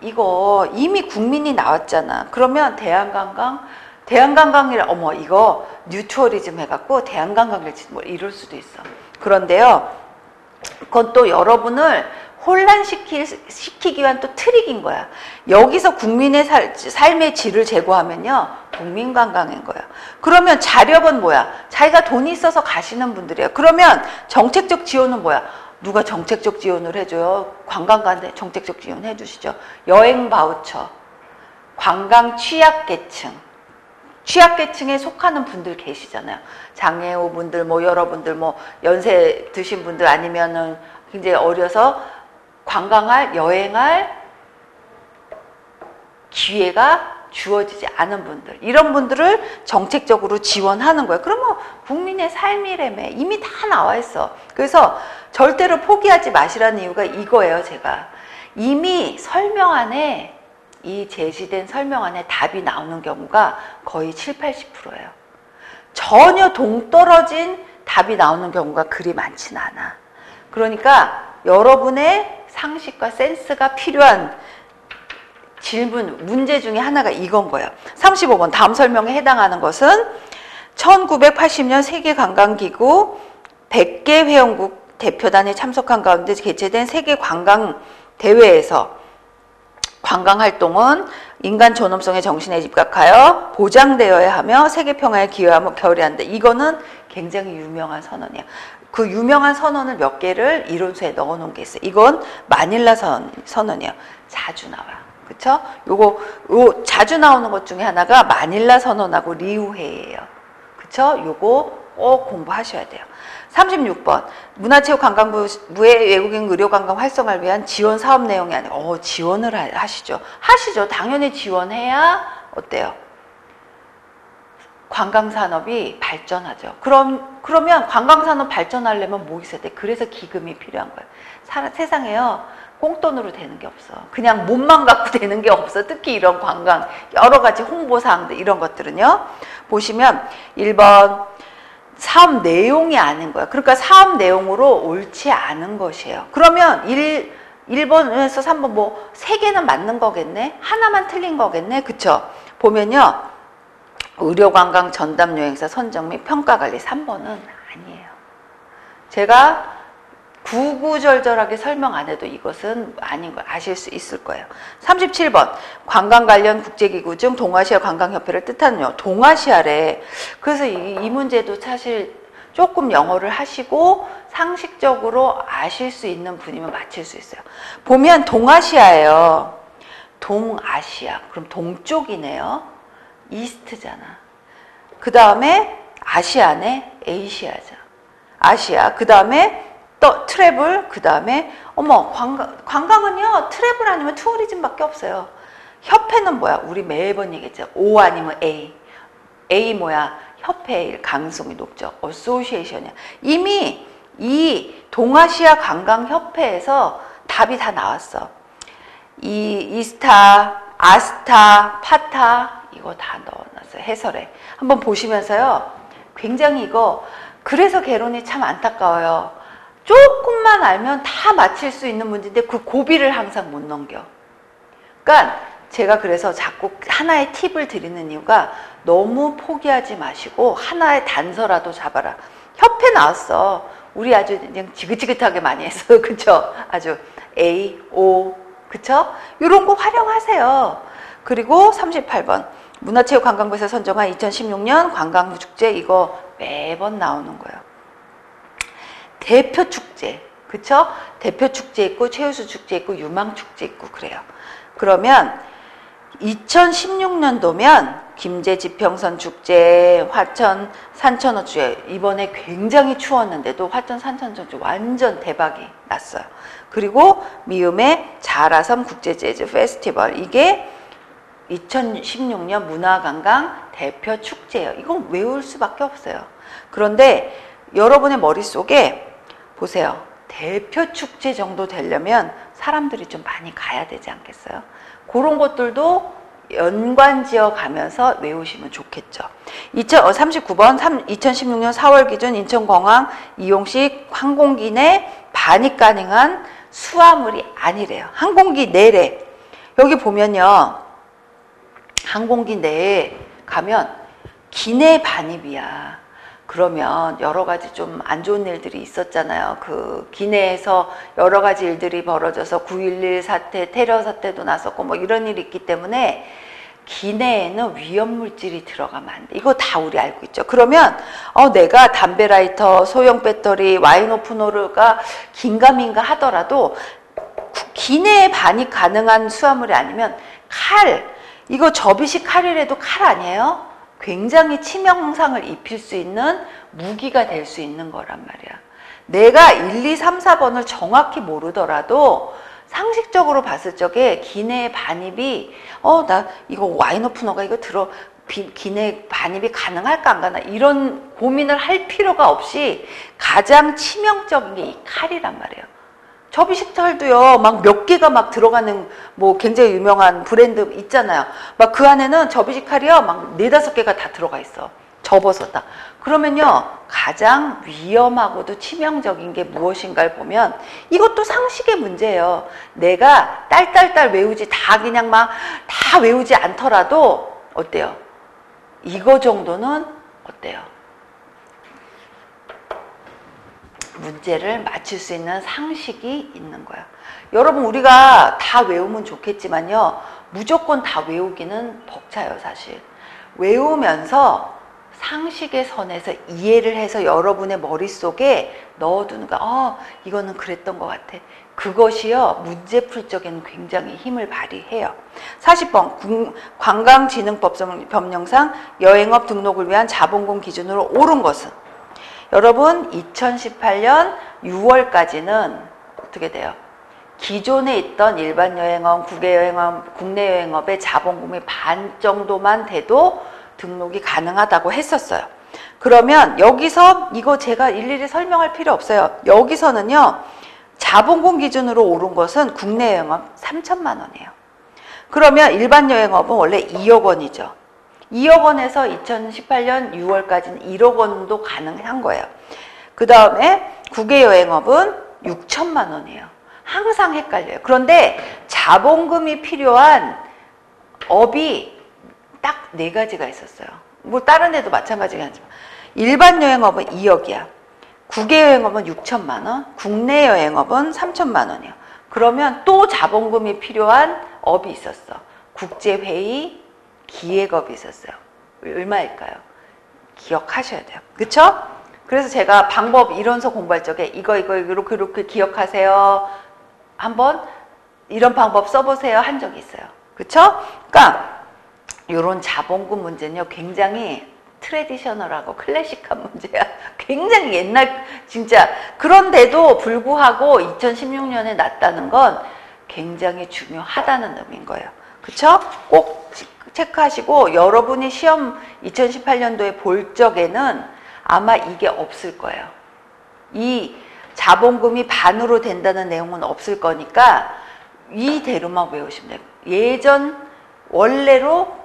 이거 이미 국민이 나왔잖아. 그러면 대한관광 대한관광이라 어머 이거 뉴투어리즘 해갖고 대한관광일지 뭐 이럴 수도 있어. 그런데요. 그건 또 여러분을 혼란시키, 시키기 위한 또 트릭인 거야. 여기서 국민의 살, 삶의 질을 제고하면요. 국민관광인 거야. 그러면 자력은 뭐야? 자기가 돈이 있어서 가시는 분들이에요. 그러면 정책적 지원은 뭐야? 누가 정책적 지원을 해줘요? 관광가한테 정책적 지원 해주시죠. 여행 바우처, 관광 취약계층, 취약계층에 속하는 분들 계시잖아요. 장애우 분들, 뭐 여러분들, 뭐 연세 드신 분들 아니면은 굉장히 어려서 관광할, 여행할 기회가 주어지지 않은 분들 이런 분들을 정책적으로 지원하는 거예요. 그러면 국민의 삶이라며 이미 다 나와 있어. 그래서 절대로 포기하지 마시라는 이유가 이거예요. 제가 이미 설명 안에 이 제시된 설명 안에 답이 나오는 경우가 거의 7, 80%예요. 전혀 동떨어진 답이 나오는 경우가 그리 많지는 않아. 그러니까 여러분의 상식과 센스가 필요한 질문, 문제 중에 하나가 이건 거예요. 35번 다음 설명에 해당하는 것은 1980년 세계관광기구 100개 회원국 대표단이 참석한 가운데 개최된 세계관광대회에서 관광활동은 인간 존엄성의 정신에 집각하여 보장되어야 하며 세계평화에 기여하며 결의한다. 이거는 굉장히 유명한 선언이야. 그 유명한 선언을 몇 개를 이론서에 넣어 놓은 게 있어요. 이건 마닐라 선, 선언이에요. 자주 나와. 그쵸? 요거, 요 자주 나오는 것 중에 하나가 마닐라 선언하고 리우회예요. 그쵸? 요거 꼭 공부하셔야 돼요. 36번 문화체육관광부의 외국인 의료관광 활성화를 위한 지원 사업 내용이 아니고 어, 지원을 하시죠. 하시죠. 당연히 지원해야 어때요? 관광산업이 발전하죠. 그럼, 그러면 관광산업 발전하려면 뭐 있어야 돼? 그래서 기금이 필요한 거예요. 사, 세상에요. 꽁돈으로 되는 게 없어. 그냥 몸만 갖고 [LAUGHS] 되는 게 없어. 특히 이런 관광, 여러 가지 홍보사항들, 이런 것들은요. 보시면 1번 사업 내용이 아닌 거야. 그러니까 사업 내용으로 옳지 않은 것이에요. 그러면 1, 1번에서 3번 뭐, 세 개는 맞는 거겠네? 하나만 틀린 거겠네? 그쵸? 보면요. 의료관광 전담 여행사 선정 및 평가관리 3번은 아니에요. 제가 구구절절하게 설명 안 해도 이것은 아닌 걸 아실 수 있을 거예요. 37번 관광 관련 국제기구 중 동아시아 관광협회를 뜻하는 동아시아래 그래서 이, 이 문제도 사실 조금 영어를 하시고 상식적으로 아실 수 있는 분이면 맞힐 수 있어요. 보면 동아시아예요. 동아시아. 그럼 동쪽이네요. 이스트잖아. 그 다음에 아시아네 Asia죠. 아시아. 그 다음에 또 travel. 그 다음에 어머 관광, 관광은요 travel 아니면 tourism밖에 없어요. 협회는 뭐야? 우리 매번 얘기했죠. O 아니면 A. A 뭐야? 협회의 일 가능성이 높죠. 어소시에이션이야. 이미 이 동아시아 관광협회에서 답이 다 나왔어. 이 이스타, 아스타, 파타 이거 다 넣어놨어요. 해설에. 한번 보시면서요. 굉장히 이거 그래서 개론이 참 안타까워요. 조금만 알면 다 맞힐 수 있는 문제인데 그 고비를 항상 못 넘겨. 그러니까 제가 그래서 자꾸 하나의 팁을 드리는 이유가 너무 포기하지 마시고 하나의 단서라도 잡아라. 협회 나왔어. 우리 아주 그냥 지긋지긋하게 많이 했어요. [LAUGHS] 그쵸? 아주 A, O, 그쵸? 이런 거 활용하세요. 그리고 38번. 문화체육관광부에서 선정한 2016년 관광축제 이거 매번 나오는 거예요. 대표 축제. 그쵸? 대표 축제 있고 최우수 축제 있고 유망 축제 있고 그래요. 그러면 2016년도면 김제 지평선 축제, 화천 산천어 축제 이번에 굉장히 추웠는데도 화천 산천어 축제 완전 대박이 났어요. 그리고 미음의 자라섬 국제 재즈 페스티벌 이게 2016년 문화관광 대표 축제예요. 이건 외울 수밖에 없어요. 그런데 여러분의 머릿속에 보세요. 대표 축제 정도 되려면 사람들이 좀 많이 가야 되지 않겠어요? 그런 것들도 연관지어 가면서 외우시면 좋겠죠. 39번 2016년 4월 기준 인천공항 이용식 항공기 내 반입 가능한 수화물이 아니래요. 항공기 내래. 여기 보면요. 항공기 내에 가면 기내 반입이야. 그러면 여러 가지 좀 안 좋은 일들이 있었잖아요. 그 기내에서 여러 가지 일들이 벌어져서 9.11 사태, 테러 사태도 났었고 뭐 이런 일이 있기 때문에 기내에는 위험 물질이 들어가면 안 돼. 이거 다 우리 알고 있죠. 그러면 어 내가 담배 라이터, 소형 배터리, 와인 오프너가 긴가민가 하더라도 기내에 반입 가능한 수화물이 아니면 칼 이거 접이식 칼이라도 칼 아니에요? 굉장히 치명상을 입힐 수 있는 무기가 될 수 있는 거란 말이야. 내가 1, 2, 3, 4번을 정확히 모르더라도 상식적으로 봤을 적에 기내 반입이 어 나 이거 와인 오프너가 이거 들어 비, 기내 반입이 가능할까 안 가나 이런 고민을 할 필요가 없이 가장 치명적인 게 이 칼이란 말이에요. 접이식 칼도요, 막 몇 개가 막 들어가는 뭐 굉장히 유명한 브랜드 있잖아요. 막 그 안에는 접이식 칼이요, 막 네다섯 개가 다 들어가 있어. 접어서 다. 그러면요, 가장 위험하고도 치명적인 게 무엇인가를 보면 이것도 상식의 문제예요. 내가 딸딸딸 외우지 다 그냥 막 다 외우지 않더라도 어때요? 이거 정도는 어때요? 문제를 맞출 수 있는 상식이 있는 거야. 여러분 우리가 다 외우면 좋겠지만요. 무조건 다 외우기는 벅차요, 사실. 외우면서 상식의 선에서 이해를 해서 여러분의 머릿속에 넣어두는 거, 어, 이거는 그랬던 것 같아. 그것이요, 문제 풀 적에는 굉장히 힘을 발휘해요. 40번, 관광진흥법 법령상 여행업 등록을 위한 자본금 기준으로 옳은 것은 여러분 2018년 6월까지는 어떻게 돼요? 기존에 있던 일반 여행업, 국외 여행업, 국내 여행업의 자본금이 반 정도만 돼도 등록이 가능하다고 했었어요. 그러면 여기서 이거 제가 일일이 설명할 필요 없어요. 여기서는요. 자본금 기준으로 오른 것은 국내 여행업 3천만 원이에요. 그러면 일반 여행업은 원래 2억 원이죠. 2억 원에서 2018년 6월까지는 1억 원도 가능한 거예요. 그 다음에 국외 여행업은 6천만 원이에요. 항상 헷갈려요. 그런데 자본금이 필요한 업이 딱 네 가지가 있었어요. 뭐 다른 데도 마찬가지긴 하지만 일반 여행업은 2억이야. 국외 여행업은 6천만 원, 국내 여행업은 3천만 원이에요. 그러면 또 자본금이 필요한 업이 있었어. 국제회의, 기획업이 있었어요. 얼마일까요? 기억하셔야 돼요. 그쵸? 그래서 제가 방법 이론서 공부할 적에 이거 이거 이렇게 이렇게 기억하세요. 한번 이런 방법 써보세요 한 적이 있어요. 그쵸? 그러니까 이런 자본금 문제는요 굉장히 트레디셔널하고 클래식한 [LAUGHS] 문제야. 굉장히 옛날 진짜 그런데도 불구하고 2016년에 났다는 건 굉장히 중요하다는 의미인 거예요. 그쵸? 꼭 체크하시고 여러분이 시험 2018년도에 볼 적에는 아마 이게 없을 거예요. 이 자본금이 반으로 된다는 내용은 없을 거니까 이대로만 외우시면 돼요. 예전 원래로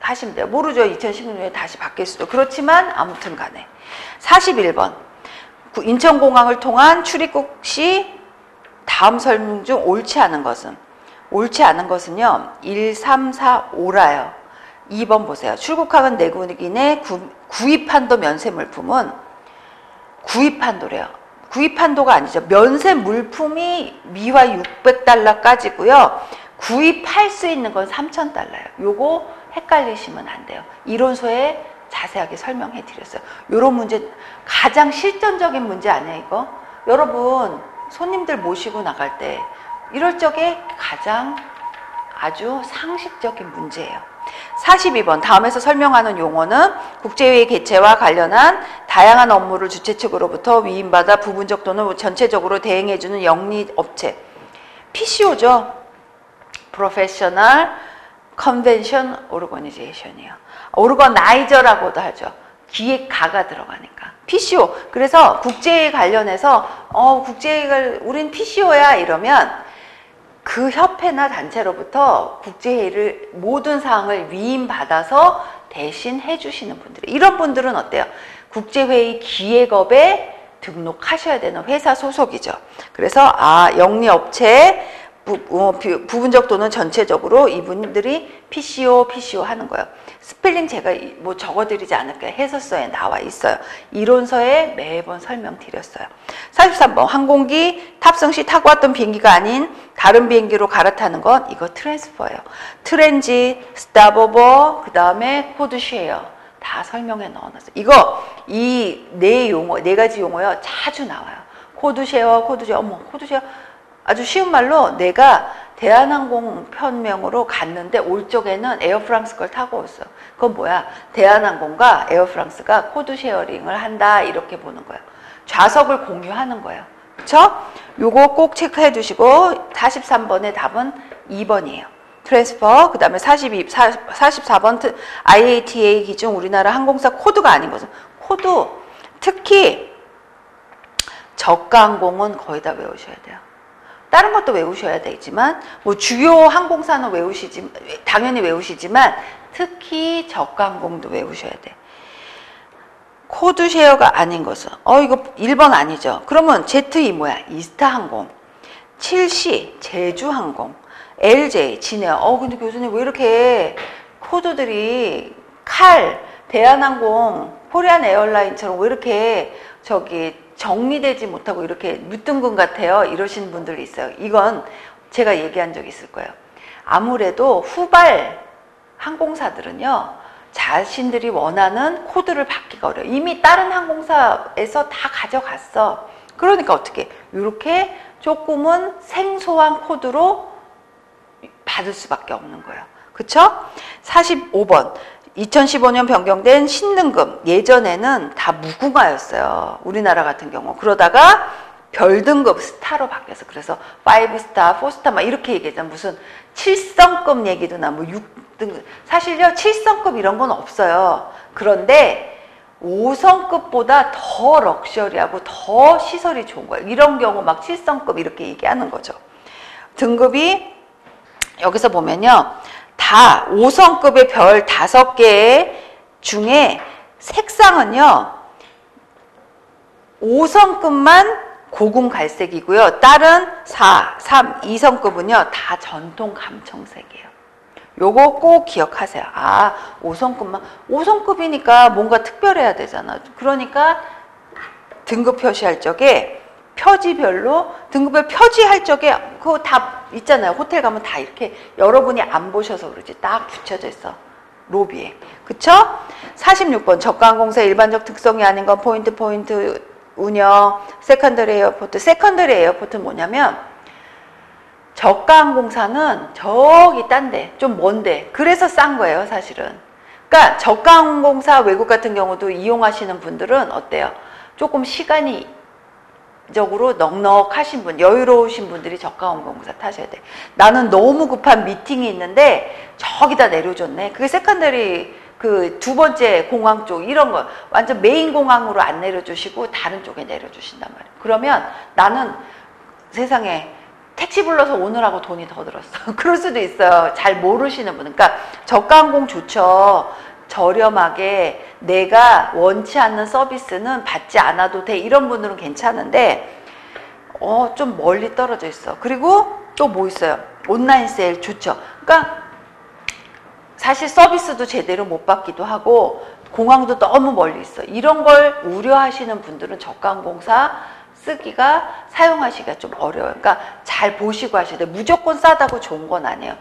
하시면 돼요. 모르죠. 2016년에 다시 바뀔 수도. 그렇지만 아무튼 간에. 41번. 인천공항을 통한 출입국 시 다음 설명 중 옳지 않은 것은 옳지 않은 것은요. 1, 3, 4, 5라요. 2번 보세요. 출국학은 내국인의 구입한도 면세 물품은 구입한도래요. 구입한도가 아니죠. 면세 물품이 미화 600달러까지고요. 구입할 수 있는 건 3,000달러예요. 요거 헷갈리시면 안 돼요. 이론서에 자세하게 설명해 드렸어요. 요런 문제 가장 실전적인 문제 아니에요, 이거? 여러분, 손님들 모시고 나갈 때 이럴 적에 가장 아주 상식적인 문제예요. 42번 다음에서 설명하는 용어는 국제회의 개최와 관련한 다양한 업무를 주최 측으로부터 위임받아 부분적 또는 전체적으로 대행해주는 영리 업체 PCO죠. Professional Convention Organization이요. 오르거나이저라고도 하죠. 기획가가 들어가니까. PCO. 그래서 국제회의 관련해서 어 국제회의를 우린 PCO야 이러면 그 협회나 단체로부터 국제회의를 모든 사항을 위임받아서 대신 해주시는 분들 이런 분들은 어때요? 국제회의 기획업에 등록하셔야 되는 회사 소속이죠. 그래서 아 영리업체 부, 어, 부분적 또는 전체적으로 이분들이 PCO, PCO 하는 거예요. 스펠링 제가 뭐 적어드리지 않을게요. 해설서에 나와 있어요. 이론서에 매번 설명드렸어요. 43번 항공기 탑승 시 타고 왔던 비행기가 아닌 다른 비행기로 갈아타는 건 이거 transfer예요. transit, stopover, 그 다음에 code share 다 설명해 넣어놨어요. 이거 이 네 용어, 네 가지 용어요. 자주 나와요. code share, code share, 어머 code share 아주 쉬운 말로 내가 대한항공 편명으로 갔는데 올 적에는 에어프랑스 걸 타고 왔어. 그건 뭐야? 대한항공과 에어프랑스가 code sharing을 한다 이렇게 보는 거예요. 좌석을 공유하는 거예요. 그쵸? 요거 꼭 체크해 주시고 43번의 답은 2번이에요. transfer, 그 다음에 42, 44번 IATA 기준 우리나라 항공사 코드가 아닌 것은 코드 특히 저가 항공은 거의 다 외우셔야 돼요. 다른 것도 외우셔야 되지만 뭐 주요 항공사는 외우시지 당연히 외우시지만 특히 저가 항공도 외우셔야 돼. code share가 아닌 것은 어 이거 1번 아니죠. 그러면 ZE 뭐야? 이스타 항공, 7C 제주 항공, LJ 진에어. 어 근데 교수님 왜 이렇게 코드들이 칼 대한항공, 코리안 에어라인처럼 왜 이렇게 저기 정리되지 못하고 이렇게 무등근 같아요. 이러신 분들이 있어요. 이건 제가 얘기한 적 있을 거예요. 아무래도 후발 항공사들은요, 자신들이 원하는 코드를 받기가 어려워요. 이미 다른 항공사에서 다 가져갔어. 그러니까 어떻게, 이렇게 조금은 생소한 코드로 받을 수밖에 없는 거예요. 그쵸? 45번. 2015년 변경된 신등급 예전에는 다 무궁화였어요. 우리나라 같은 경우. 그러다가 별등급 스타로 바뀌어서 그래서 5스타, 4스타 막 이렇게 얘기하잖아. 무슨 7성급 얘기도 나, 뭐 6등 사실요 7성급 이런 건 없어요. 그런데 5성급보다 더 럭셔리하고 더 시설이 좋은 거예요. 이런 경우 막 7성급 이렇게 얘기하는 거죠. 등급이 여기서 보면요. 다 5성급의 별 5개 중에 색상은요. 5성급만 고금 갈색이고요. 다른 4, 3, 2성급은요. 다 전통 감청색이에요. 요거 꼭 기억하세요. 아, 5성급만. 5성급이니까 뭔가 특별해야 되잖아. 그러니까 등급 표시할 적에 표지별로 등급을 표지할 적에 그거 다 있잖아요. 호텔 가면 다 이렇게 여러분이 안 보셔서 그러지 딱 붙여져 있어. 로비에. 그쵸? 46번 저가항공사 일반적 특성이 아닌 건 point point 운영 secondary airport secondary airport는 뭐냐면 저가항공사는 저기 딴 데 좀 먼데 그래서 싼 거예요 사실은 그러니까 저가항공사 외국 같은 경우도 이용하시는 분들은 어때요 조금 시간이 적으로 넉넉하신 분, 여유로우신 분들이 저가 항공사 타셔야 돼. 나는 너무 급한 미팅이 있는데 저기다 내려줬네. 그게 secondary 그 두 번째 공항 쪽 이런 거 완전 메인 공항으로 안 내려주시고 다른 쪽에 내려주신단 말이에요. 그러면 나는 세상에 택시 불러서 오느라고 돈이 더 들었어. [LAUGHS] 그럴 수도 있어요. 잘 모르시는 분. 그러니까 저가 항공 좋죠. 저렴하게 내가 원치 않는 서비스는 받지 않아도 돼. 이런 분들은 괜찮은데, 어, 좀 멀리 떨어져 있어. 그리고 또 뭐 있어요? 온라인 세일 좋죠. 그러니까 사실 서비스도 제대로 못 받기도 하고, 공항도 너무 멀리 있어. 이런 걸 우려하시는 분들은 저가항공사 쓰기가 사용하시기가 좀 어려워요. 그러니까 잘 보시고 하셔야 돼요. 무조건 싸다고 좋은 건 아니에요.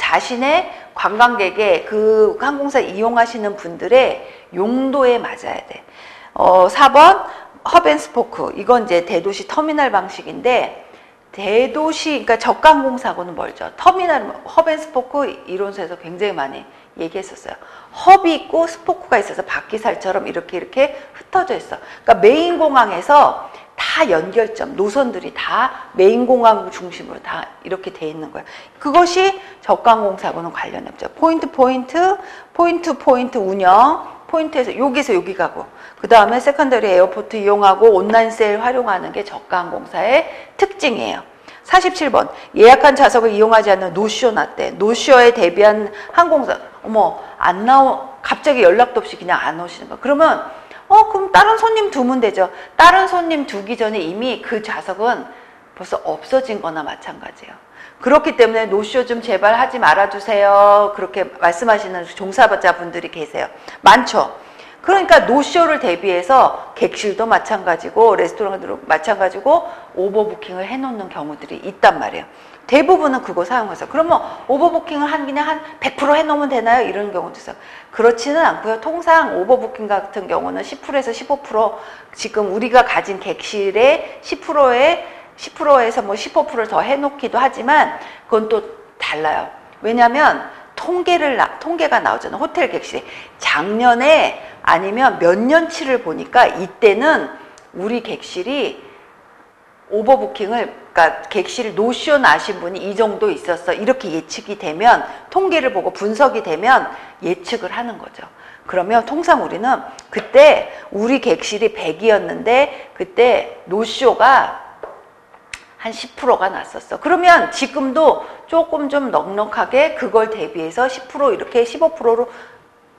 자신의 관광객의 그 항공사 이용하시는 분들의 용도에 맞아야 돼. 어, 4번 hub and spoke. 이건 이제 대도시 터미널 방식인데 대도시 그러니까 저가 항공사하고는 멀죠. 터미널 hub and spoke 이론서에서 굉장히 많이 얘기했었어요. hub이 있고 spoke가 있어서 바퀴살처럼 이렇게 이렇게 흩어져 있어. 그러니까 메인 공항에서 다 연결점, 노선들이 다 메인 공항 중심으로 다 이렇게 돼 있는 거야. 그것이 저가항공사하고는 관련이 없죠. point point, point point 운영, point에서 여기서 여기 가고 그 다음에 secondary airport 이용하고 온라인 세일 활용하는 게 저가항공사의 특징이에요. 47번 예약한 좌석을 이용하지 않는 노쇼 났대. no-show에 대비한 항공사 어머 안 나오 갑자기 연락도 없이 그냥 안 오시는 거. 그러면 어 그럼 다른 손님 두면 되죠. 다른 손님 두기 전에 이미 그 좌석은 벌써 없어진 거나 마찬가지예요. 그렇기 때문에 노쇼 좀 제발 하지 말아주세요. 그렇게 말씀하시는 종사자분들이 계세요. 많죠. 그러니까 노쇼를 대비해서 객실도 마찬가지고 레스토랑도 마찬가지고 오버부킹을 해놓는 경우들이 있단 말이에요. 대부분은 그거 사용해서 그러면 오버부킹을 한 그냥 한 100% 해놓으면 되나요? 이런 경우도 있어요. 그렇지는 않고요. 통상 오버부킹 같은 경우는 10%에서 15% 지금 우리가 가진 객실의 10%에 10%에서 뭐 15%를 더 해놓기도 하지만 그건 또 달라요. 왜냐하면 통계를 나, 통계가 나오잖아. 호텔 객실이 작년에 아니면 몇 년치를 보니까 이때는 우리 객실이 오버부킹을 그러니까 객실 노쇼 나신 분이 이 정도 있었어 이렇게 예측이 되면 통계를 보고 분석이 되면 예측을 하는 거죠. 그러면 통상 우리는 그때 우리 객실이 100이었는데 그때 노쇼가 한 10%가 났었어. 그러면 지금도 조금 좀 넉넉하게 그걸 대비해서 10% 이렇게 15%로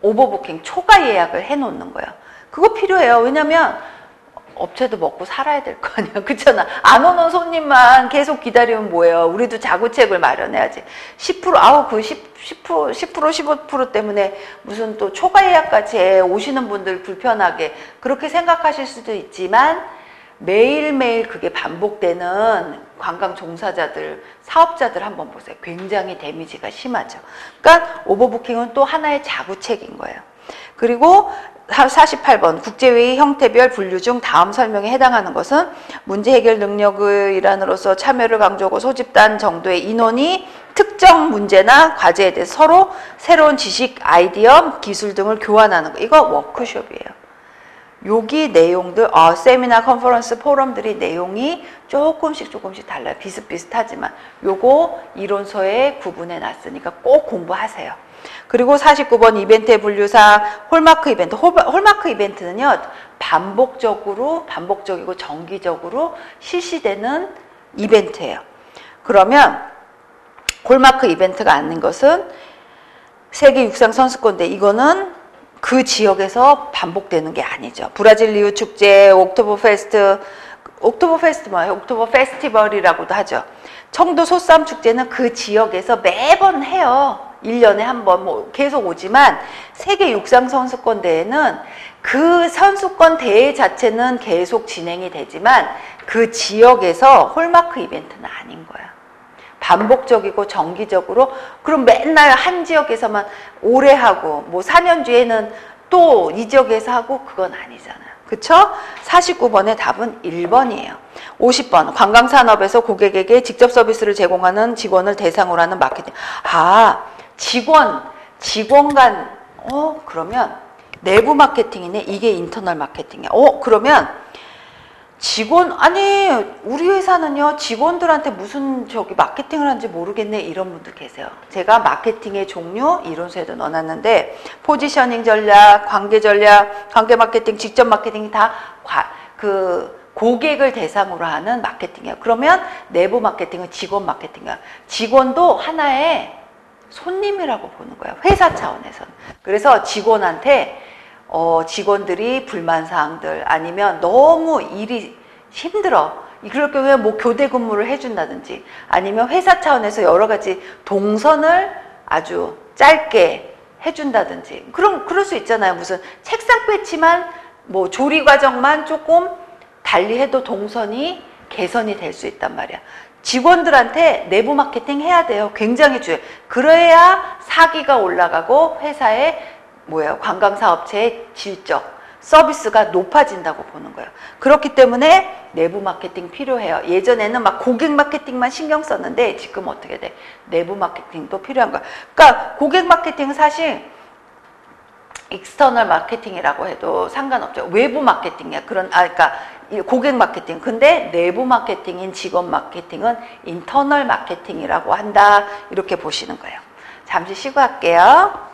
오버부킹 초과 예약을 해 놓는 거야. 그거 필요해요. 왜냐면 업체도 먹고 살아야 될 거 아니야. [LAUGHS] 그렇잖아. 안 오는 손님만 계속 기다리면 뭐예요. 우리도 자구책을 마련해야지. 10% 아우 그 10, 10% 10% 15% 때문에 무슨 또 초과 예약까지 해 오시는 분들 불편하게 그렇게 생각하실 수도 있지만 매일매일 그게 반복되는 관광 종사자들, 사업자들 한번 보세요. 굉장히 데미지가 심하죠. 그러니까 오버부킹은 또 하나의 자구책인 거예요. 그리고 48번 국제회의 형태별 분류 중 다음 설명에 해당하는 것은 문제 해결 능력의 일환으로서 참여를 강조하고 소집단 정도의 인원이 특정 문제나 과제에 대해 서로 새로운 지식, 아이디어, 기술 등을 교환하는 거. 이거 워크숍이에요. 여기 내용들, 어, 세미나, 컨퍼런스, 포럼들이 내용이 조금씩 조금씩 달라요. 비슷비슷하지만 요거 이론서에 구분해 놨으니까 꼭 공부하세요. 그리고 49번 이벤트의 분류상 hallmark event. hallmark event는요, 반복적으로, 반복적이고 정기적으로 실시되는 이벤트예요. 그러면 hallmark event가 아닌 것은 세계 육상 선수권대 이거는 그 지역에서 반복되는 게 아니죠. 브라질 리우 축제, 옥토버 페스트, 옥토버 페스트 뭐예요? 옥토버 페스티벌이라고도 하죠. 청도 소싸움 축제는 그 지역에서 매번 해요. 1년에 한 번 뭐 계속 오지만 세계 육상 선수권 대회는 그 선수권 대회 자체는 계속 진행이 되지만 그 지역에서 홀마크 이벤트는 아닌 거야. 반복적이고 정기적으로 그럼 맨날 한 지역에서만 오래 하고 뭐 4년 뒤에는 또 이 지역에서 하고 그건 아니잖아요. 그쵸? 49번의 답은 1번이에요. 50번 관광산업에서 고객에게 직접 서비스를 제공하는 직원을 대상으로 하는 마케팅. 아 직원 직원 간 어 그러면 내부 마케팅이네 이게 인터널 마케팅이야. 어 그러면 직원 아니 우리 회사는요 직원들한테 무슨 저기 마케팅을 하는지 모르겠네 이런 분들 계세요. 제가 마케팅의 종류 이론서에도 넣어놨는데 포지셔닝 전략, 관계 전략, 관계 마케팅, 직접 마케팅이 다그 고객을 대상으로 하는 마케팅이에요. 그러면 내부 마케팅은 직원 마케팅이야. 직원도 하나의 손님이라고 보는 거예요. 회사 차원에서. 그래서 직원한테 어, 직원들이 불만 사항들 아니면 너무 일이 힘들어. 그럴 경우에 뭐 교대 근무를 해준다든지 아니면 회사 차원에서 여러 가지 동선을 아주 짧게 해준다든지 그럼 그럴 수 있잖아요. 무슨 책상 배치만 뭐 조리 과정만 조금 달리 해도 동선이 개선이 될 수 있단 말이야. 직원들한테 내부 마케팅 해야 돼요. 굉장히 중요해요. 그래야 사기가 올라가고 회사의 뭐예요? 관광사업체의 질적, 서비스가 높아진다고 보는 거예요. 그렇기 때문에 내부 마케팅 필요해요. 예전에는 막 고객 마케팅만 신경 썼는데 지금 어떻게 돼? 내부 마케팅도 필요한 거야. 그러니까 고객 마케팅은 사실 external marketing이라고 해도 상관없죠. 외부 마케팅이야. 그런 아 그러니까 이 고객 마케팅. 근데 내부 마케팅인 직원 마케팅은 internal marketing이라고 한다. 이렇게 보시는 거예요. 잠시 쉬고 할게요.